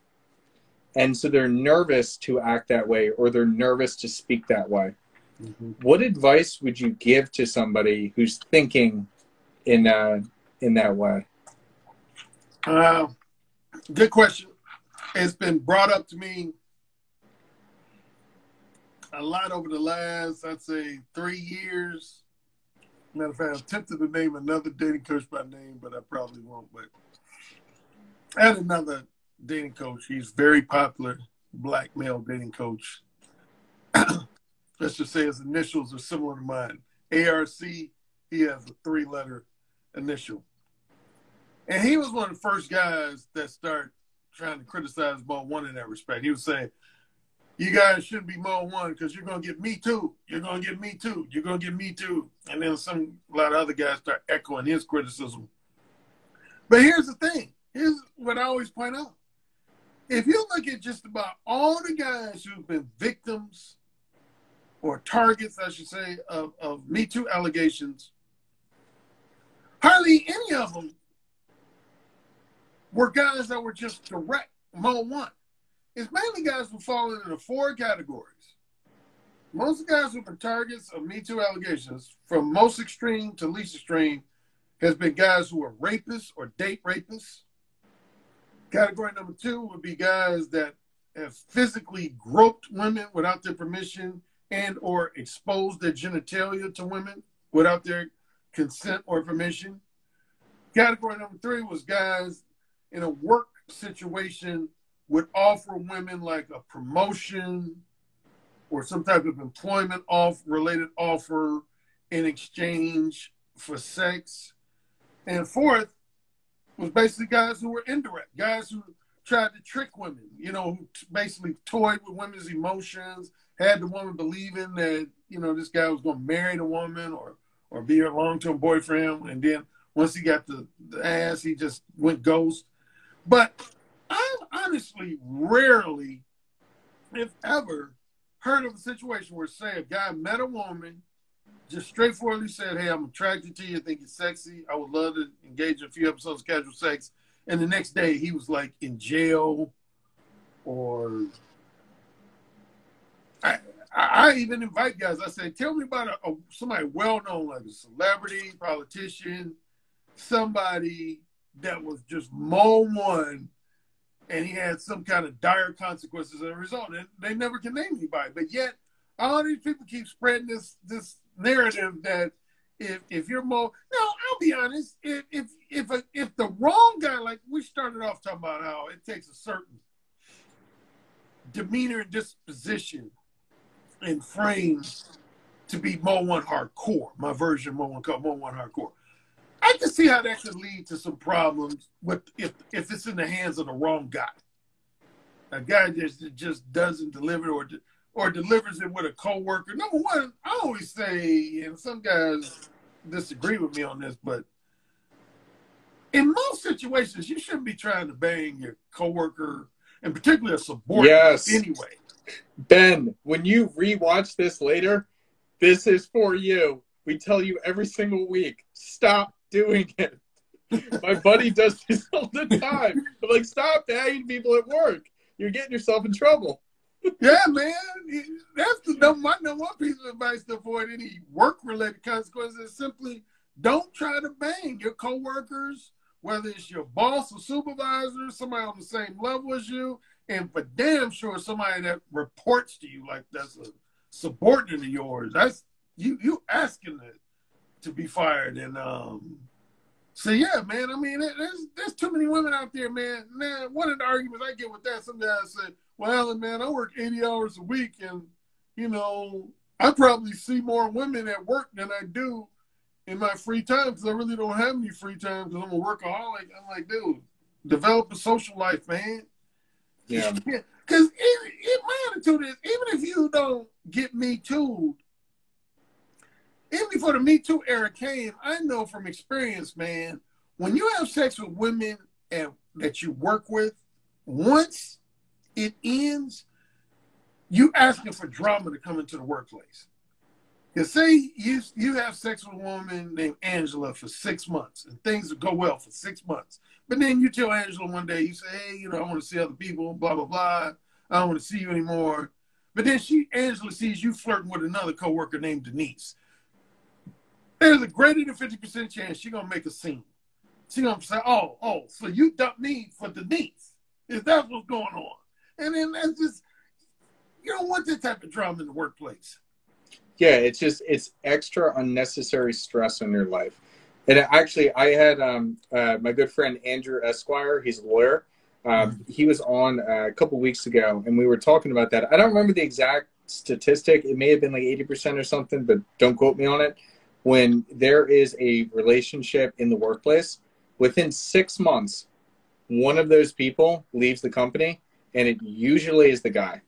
And so they're nervous to act that way or they're nervous to speak that way. Mm-hmm. What advice would you give to somebody who's thinking in uh, in that way? Uh, good question. It's been brought up to me a lot over the last, I'd say, three years. Matter of fact, I'm tempted to name another dating coach by name, but I probably won't. But I had another dating coach. He's very popular, black male dating coach. [clears throat] Let's just say his initials are similar to mine. ARC, he has a three letter initial. And he was one of the first guys that started trying to criticize Mode One in that respect. He was saying, you guys shouldn't be Mode One because you're gonna get me too. You're gonna get me too. You're gonna get me too. And then some a lot of other guys start echoing his criticism. But here's the thing. Here's what I always point out. If you look at just about all the guys who've been victims or targets, I should say, of, of Me Too allegations, hardly any of them were guys that were just direct Mode One it's mainly guys who fall into four categories. Most guys who've been targets of Me Too allegations, from most extreme to least extreme, has been guys who are rapists or date rapists. Category number two would be guys that have physically groped women without their permission and or exposed their genitalia to women without their consent or permission. Category number three was guys in a work situation would offer women like a promotion or some type of employment off related offer in exchange for sex. And fourth was basically guys who were indirect, guys who tried to trick women, you know, who basically toyed with women's emotions, had the woman believing that, you know, this guy was going to marry the woman or or be her long-term boyfriend. And then once he got the, the ass, he just went ghost. But I've honestly rarely, if ever, heard of a situation where, say, a guy met a woman, just straightforwardly said, "Hey, I'm attracted to you. I think you're sexy. I would love to engage in a few episodes of casual sex." And the next day, he was like in jail, or I, I even invite guys. I say, "Tell me about a, a somebody well known, like a celebrity, politician, somebody that was just mo one." And he had some kind of dire consequences as a result. And they never can name anybody. But yet, all these people keep spreading this this narrative that if if you're more no, I'll be honest. If if if a, if the wrong guy, like we started off talking about how it takes a certain demeanor and disposition and frame to be Mode One hardcore. My version Mode One Mode One hardcore. I can see how that could lead to some problems with if if it's in the hands of the wrong guy. A guy just just doesn't deliver or or delivers it with a coworker. Number one, I always say, and some guys disagree with me on this, but in most situations, you shouldn't be trying to bang your coworker, and particularly a subordinate. Yes. Anyway, Ben, when you rewatch this later, this is for you. We tell you every single week, stop doing it. My buddy does this [laughs] all the time. I'm like, stop banging people at work. You're getting yourself in trouble. yeah, man, that's the number, my number one piece of advice to avoid any work-related consequences. Is simply don't try to bang your coworkers, whether it's your boss or supervisor, somebody on the same level as you, and for damn sure somebody that reports to you like that's a subordinate of yours. That's you you asking it to be fired and um so yeah, man. I mean, there's there's too many women out there, man. Man, one of the arguments I get with that, some guys say, "Well, Alan, man, I work 80 hours a week, and you know, I probably see more women at work than I do in my free time because I really don't have any free time because I'm a workaholic." I'm like, dude, develop a social life, man. Yeah. Because my attitude is, even if you don't get me too, even before the Me Too era came, I know from experience, man, when you have sex with women and that you work with, once it ends, you asking for drama to come into the workplace. You say you you have sex with a woman named Angela for six months and things go well for six months. But then you tell Angela one day, you say, hey, you know, I want to see other people, blah, blah, blah. I don't want to see you anymore. But then she Angela sees you flirting with another coworker named Denise there's a greater than 50% chance she's gonna make a scene. She's gonna say, Oh, oh, so you dumped me for Denise. Is that what's going on? And then that's just you don't want that type of drama in the workplace. Yeah, it's just it's extra unnecessary stress in your life. And actually, I had um, uh, my good friend Andrew Esquire. He's a lawyer. Um, he was on uh, a couple weeks ago, and we were talking about that. I don't remember the exact statistic. It may have been like eighty percent or something, but don't quote me on it when there is a relationship in the workplace, within six months, one of those people leaves the company, and it usually is the guy.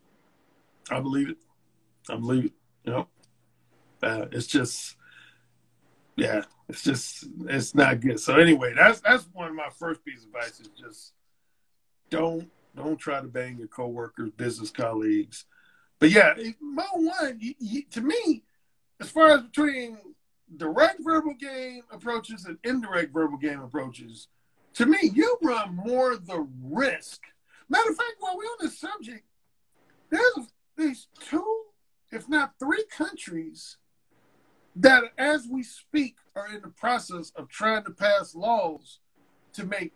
I believe it. I believe it. You know, uh, it's just, yeah, it's just, it's not good. So anyway, that's that's one of my first piece of advice is just don't don't try to bang your coworkers, business colleagues. But yeah, my one to me, as far as between direct verbal game approaches and indirect verbal game approaches, to me, you run more the risk. Matter of fact, while we're on this subject, there's these two, if not three countries that, as we speak, are in the process of trying to pass laws to make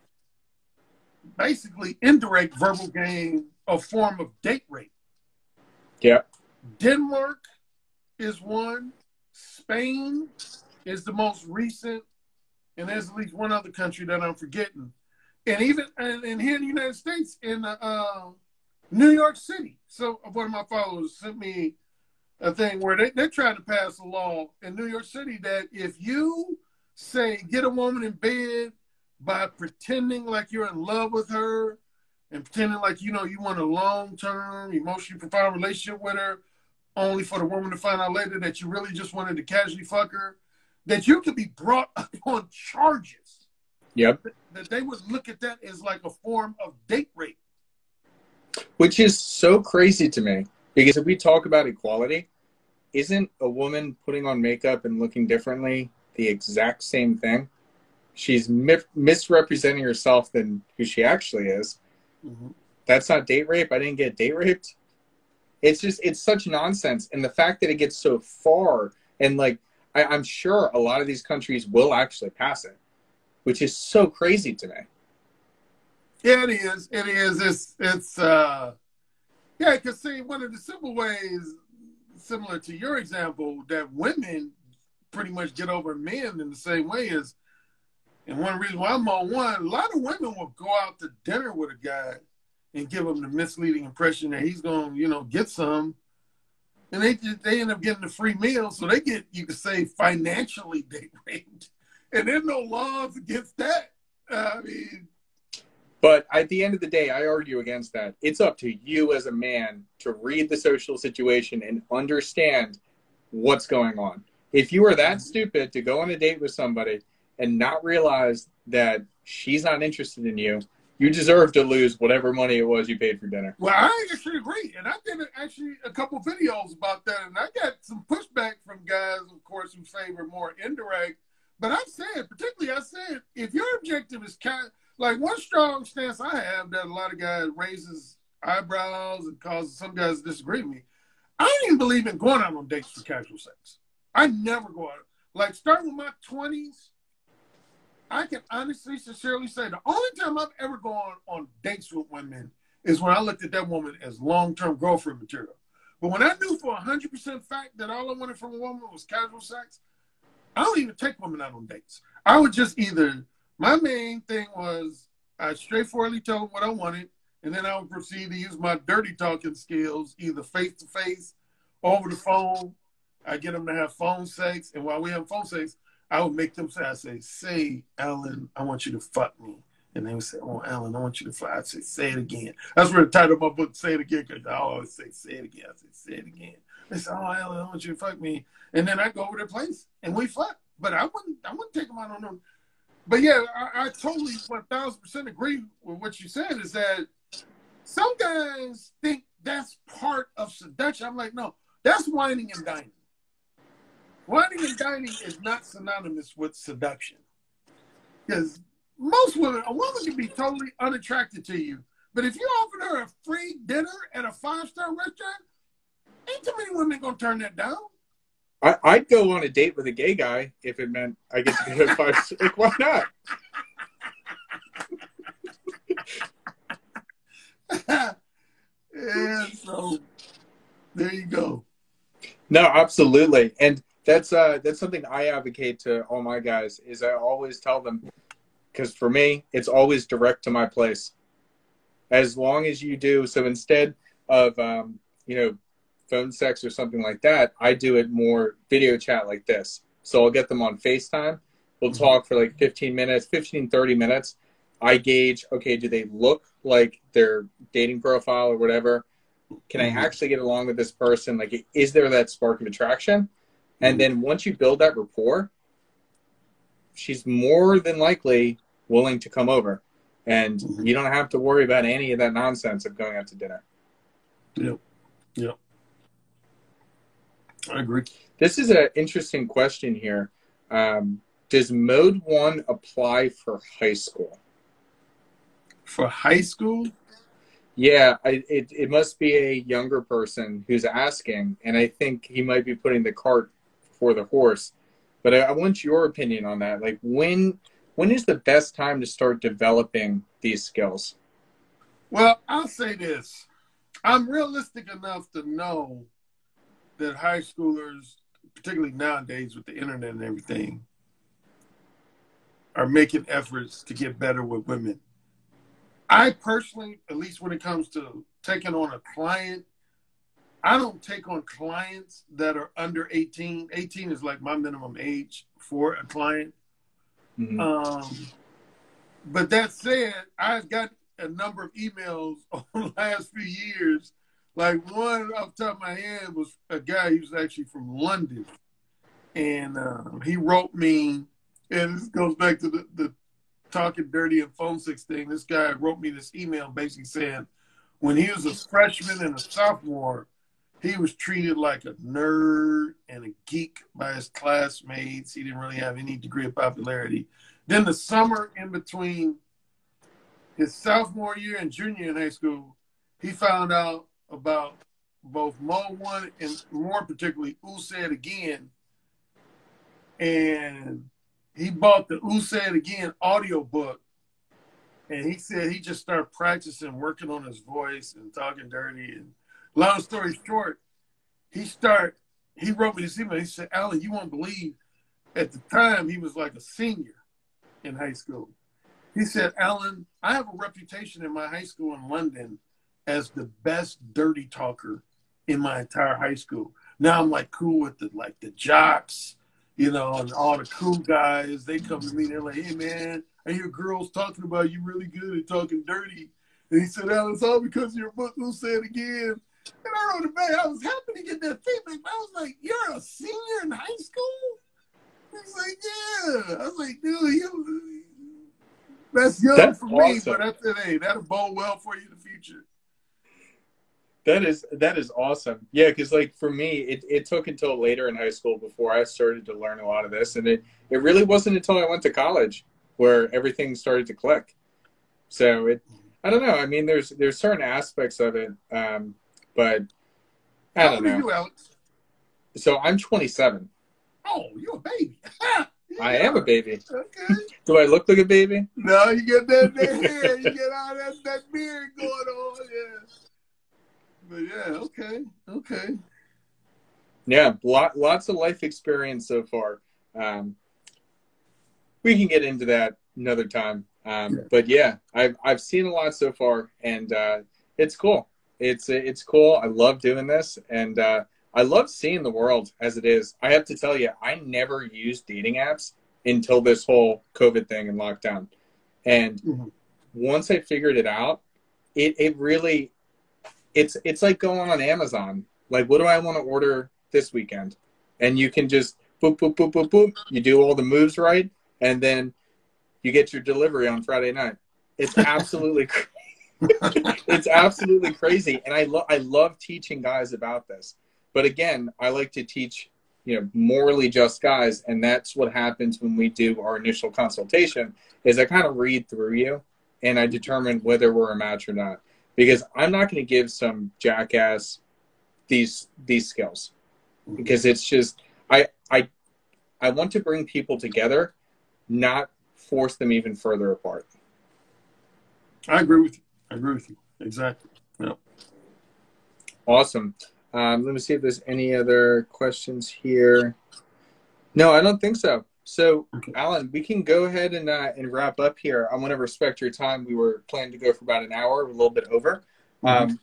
basically indirect verbal game a form of date rape. Yeah. Denmark is one. Spain is the most recent, and there's at least one other country that I'm forgetting. And even and, and here in the United States, in uh, New York City. So one of my followers sent me a thing where they, they're trying to pass a law in New York City that if you say get a woman in bed by pretending like you're in love with her and pretending like you know you want a long term, emotionally profound relationship with her, only for the woman to find out later that you really just wanted to casually fuck her, that you could be brought [laughs] up on charges. Yep. That they would look at that as like a form of date rape. Which is so crazy to me Because if we talk about equality, isn't a woman putting on makeup and looking differently the exact same thing? She's mi- misrepresenting herself than who she actually is. Mm-hmm. That's not date rape. I didn't get date raped. It's just it's such nonsense, and the fact that it gets so far, and like I, I'm sure a lot of these countries will actually pass it, which is so crazy to me. Yeah, it is. It is. It's it's uh yeah, because see, one of the simple ways, similar to your example, that women pretty much get over men in the same way is, and one reason why I'm on one, a lot of women will go out to dinner with a guy and give him the misleading impression that he's going to, you know, get some. And they just, they end up getting a free meal. So they get, you could say, financially [laughs] date raped. And there's no laws against that. I mean, but at the end of the day, I argue against that. It's up to you as a man to read the social situation and understand what's going on. If you are that stupid to go on a date with somebody and not realize that she's not interested in you, you deserve to lose whatever money it was you paid for dinner. Well, I actually agree, and I did actually a couple videos about that, and I got some pushback from guys, of course, who favor more indirect. But I said, particularly, I said, if your objective is kind, like one strong stance I have that a lot of guys raises eyebrows and causes some guys disagree with me. I don't even believe in going out on dates for casual sex. I never go out. Like starting with my twenties, I can honestly, sincerely say the only time I've ever gone on dates with women is when I looked at that woman as long-term girlfriend material. But when I knew for hundred percent fact that all I wanted from a woman was casual sex, I don't even take women out on dates. I would just either my main thing was I straightforwardly told what I wanted, and then I would proceed to use my dirty talking skills, either face to face, over the phone. I get them to have phone sex, and while we have phone sex, I would make them say, I say, say, Alan, I want you to fuck me. And they would say, Oh, Alan, I want you to fuck. I'd say, say it again. That's where the title of my book, Say It Again, because I always say, say it again. I say, say it again. They say, Oh, Alan, I want you to fuck me. And then I go over to their place and we fuck. But I wouldn't I wouldn't take them out on no. But yeah, I, I totally one thousand percent agree with what you said, is that some guys think that's part of seduction. I'm like, no, that's wining and dining. Wining and dining is not synonymous with seduction. Because most women, a woman can be totally unattracted to you. But if you offer her a free dinner at a five star restaurant, ain't too many women gonna turn that down. I, would go on a date with a gay guy if it meant I get to get a five. like, [laughs] why not? [laughs] yeah, so there you go. No, absolutely, and that's uh that's something I advocate to all my guys. Is I always tell them because for me it's always direct to my place. As long as you do so, instead of um, you know phone sex or something like that, I do it more video chat like this. So I'll get them on FaceTime. We'll mm-hmm. talk for like 15 minutes, 15, 30 minutes. I gauge, okay, do they look like their dating profile or whatever? Can I mm-hmm. actually get along with this person? Like, is there that spark of attraction? And then once you build that rapport, she's more than likely willing to come over. And you don't have to worry about any of that nonsense of going out to dinner. Yep. Yep. I agree. This is an interesting question here. Um, does Mode 1 apply for high school? For high school? Yeah, I, it, it must be a younger person who's asking, and I think he might be putting the cart before the horse. But I, I want your opinion on that. Like, when when is the best time to start developing these skills? Well, I'll say this. I'm realistic enough to know that high schoolers, particularly nowadays with the internet and everything, are making efforts to get better with women. I personally, at least when it comes to taking on a client, I don't take on clients that are under 18. 18 is like my minimum age for a client. Mm-hmm. Um, but that said, I've got a number of emails [laughs] over the last few years like one off the top of my head was a guy who was actually from London, and uh, he wrote me, and this goes back to the, the talking dirty and phone sex thing. This guy wrote me this email basically saying when he was a freshman and a sophomore, he was treated like a nerd and a geek by his classmates. He didn't really have any degree of popularity. Then the summer in between his sophomore year and junior in high school, he found out about both Mode One and more particularly Oooh Say It Again. And he bought the Oooh Say It Again audiobook. And he said he just started practicing, working on his voice and talking dirty. And long story short, he started, he wrote me this email. He said, Alan, you won't believe at the time he was like a senior in high school. He said, Alan, I have a reputation in my high school in London as the best dirty talker in my entire high school. Now I'm like cool with the like the jocks, you know, and all the cool guys. They come to me, they're like, "Hey man, I hear girls talking about you really good at talking dirty." And he said, "Alan, it's all because of your book. Oooh Say It Again?" And I wrote it back. I was happy to get that feedback. I was like, "You're a senior in high school?" He's like, "Yeah." I was like, "Dude, you." That's young that's for awesome. me, but I said, "Hey, that'll bode well for you in the future." That is that is awesome. Yeah, because like for me, it, it took until later in high school before I started to learn a lot of this, and it it really wasn't until I went to college where everything started to click. So it, I don't know. I mean, there's there's certain aspects of it, um, but I don't know. You, Alex? So I'm 27. Oh, you're a baby. [laughs] I am a baby. Okay. [laughs] Do I look like a baby? No, you get that, [laughs] that hair, you get all that that beard going on. Yeah. But yeah, okay, okay. Yeah, lot, lots of life experience so far. Um, we can get into that another time. Um, yeah. But yeah, I've I've seen a lot so far, and uh, it's cool. It's it's cool. I love doing this, and uh, I love seeing the world as it is. I have to tell you, I never used dating apps until this whole COVID thing and lockdown, and mm-hmm. once I figured it out, it it really it's it's like going on Amazon. Like, what do I want to order this weekend? And you can just boop boop boop boop boop. You do all the moves right, and then you get your delivery on Friday night. It's absolutely [laughs] it's absolutely crazy, and I love I love teaching guys about this. But again, I like to teach you know morally just guys, and that's what happens when we do our initial consultation. Is I kind of read through you, and I determine whether we're a match or not because I'm not going to give some jackass these these skills because it's just I I I want to bring people together, not force them even further apart. I agree with you. I agree with you. Exactly. Yeah. Awesome. Um, let me see if there's any other questions here. No, I don't think so. So, okay. Alan, we can go ahead and uh, and wrap up here. I want to respect your time. We were planning to go for about an hour, a little bit over. Mm-hmm. Um,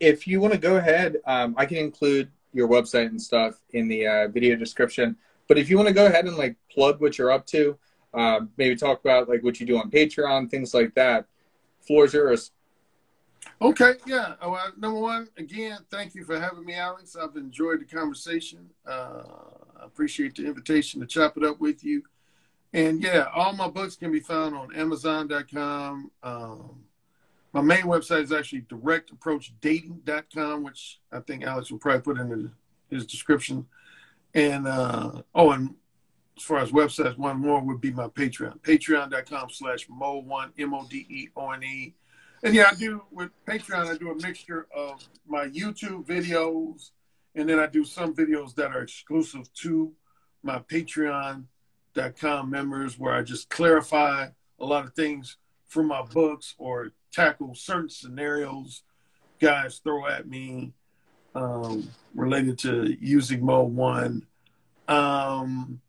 if you want to go ahead, um, I can include your website and stuff in the uh, video description. But if you want to go ahead and like plug what you're up to, uh, maybe talk about like what you do on Patreon, things like that. Floor's yours. Okay, yeah. Oh, uh, number one, again, thank you for having me, Alex. I've enjoyed the conversation. Uh, I appreciate the invitation to chop it up with you. And yeah, all my books can be found on Amazon.com. Um, my main website is actually directapproachdating.com, which I think Alex will probably put in his description. And uh, oh, and as far as websites, one more would be my Patreon, patreon.com slash mo1, M O D E O N E. And yeah, I do with Patreon, I do a mixture of my YouTube videos, and then I do some videos that are exclusive to my patreon.com members where I just clarify a lot of things from my books or tackle certain scenarios guys throw at me um, related to using Mode One. Um,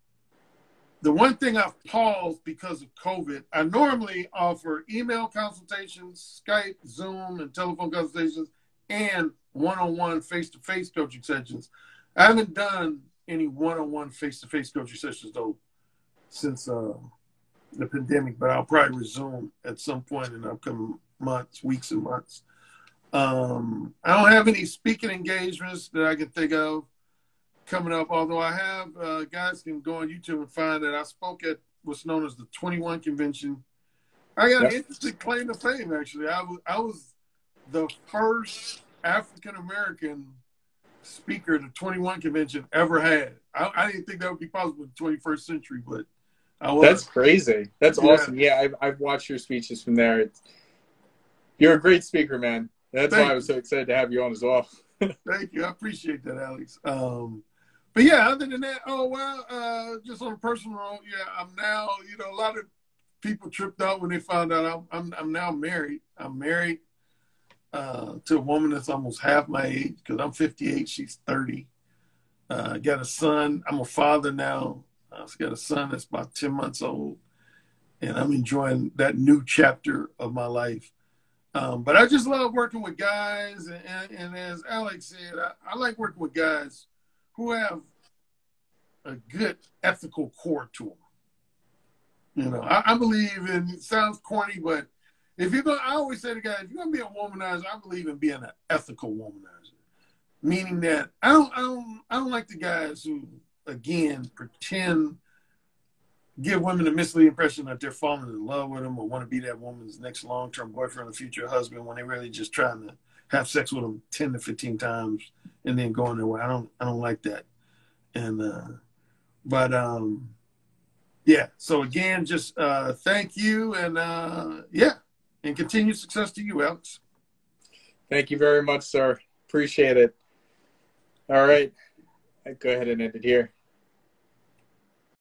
the one thing I've paused because of COVID, I normally offer email consultations, Skype, Zoom, and telephone consultations, and one-on-one face-to-face coaching sessions. I haven't done any one-on-one face-to-face coaching sessions though since uh, the pandemic, but I'll probably resume at some point in upcoming months, weeks, and months. Um, I don't have any speaking engagements that I can think of coming up. Although I have, uh, guys can go on YouTube and find that I spoke at what's known as the 21 convention. I got an interesting claim to fame. Actually, I was I was the first African American speaker the 21 convention ever had. I, I didn't think that would be possible in the 21st century, but That's crazy. That's yeah. awesome. Yeah, I've, I've watched your speeches from there. It's, you're a great speaker, man. That's Thank why I was so excited to have you on as well. [laughs] Thank you. I appreciate that, Alex. Um, but yeah, other than that, oh well, uh, just on a personal note, yeah, I'm now, you know, a lot of people tripped out when they found out I'm I'm, I'm now married. I'm married uh, to a woman that's almost half my age because I'm 58, she's 30. Uh, got a son. I'm a father now. I've got a son that's about 10 months old, and I'm enjoying that new chapter of my life. Um, but I just love working with guys, and, and, and as Alex said, I, I, like working with guys who have a good ethical core to them. You know, I, I believe in. It sounds corny, but if you're going, I always say to guys, if you're to be a womanizer, I believe in being an ethical womanizer, meaning that I don't, I don't, I don't like the guys who, again, pretend give women a misleading impression that they're falling in love with them or want to be that woman's next long-term boyfriend or future husband when they're really just trying to have sex with them 10 to 15 times and then going their way. I don't I don't like that. And uh but um yeah, so again just uh thank you and uh yeah, and continued success to you, Alex. Thank you very much, sir. Appreciate it. All right. I go ahead and end it here.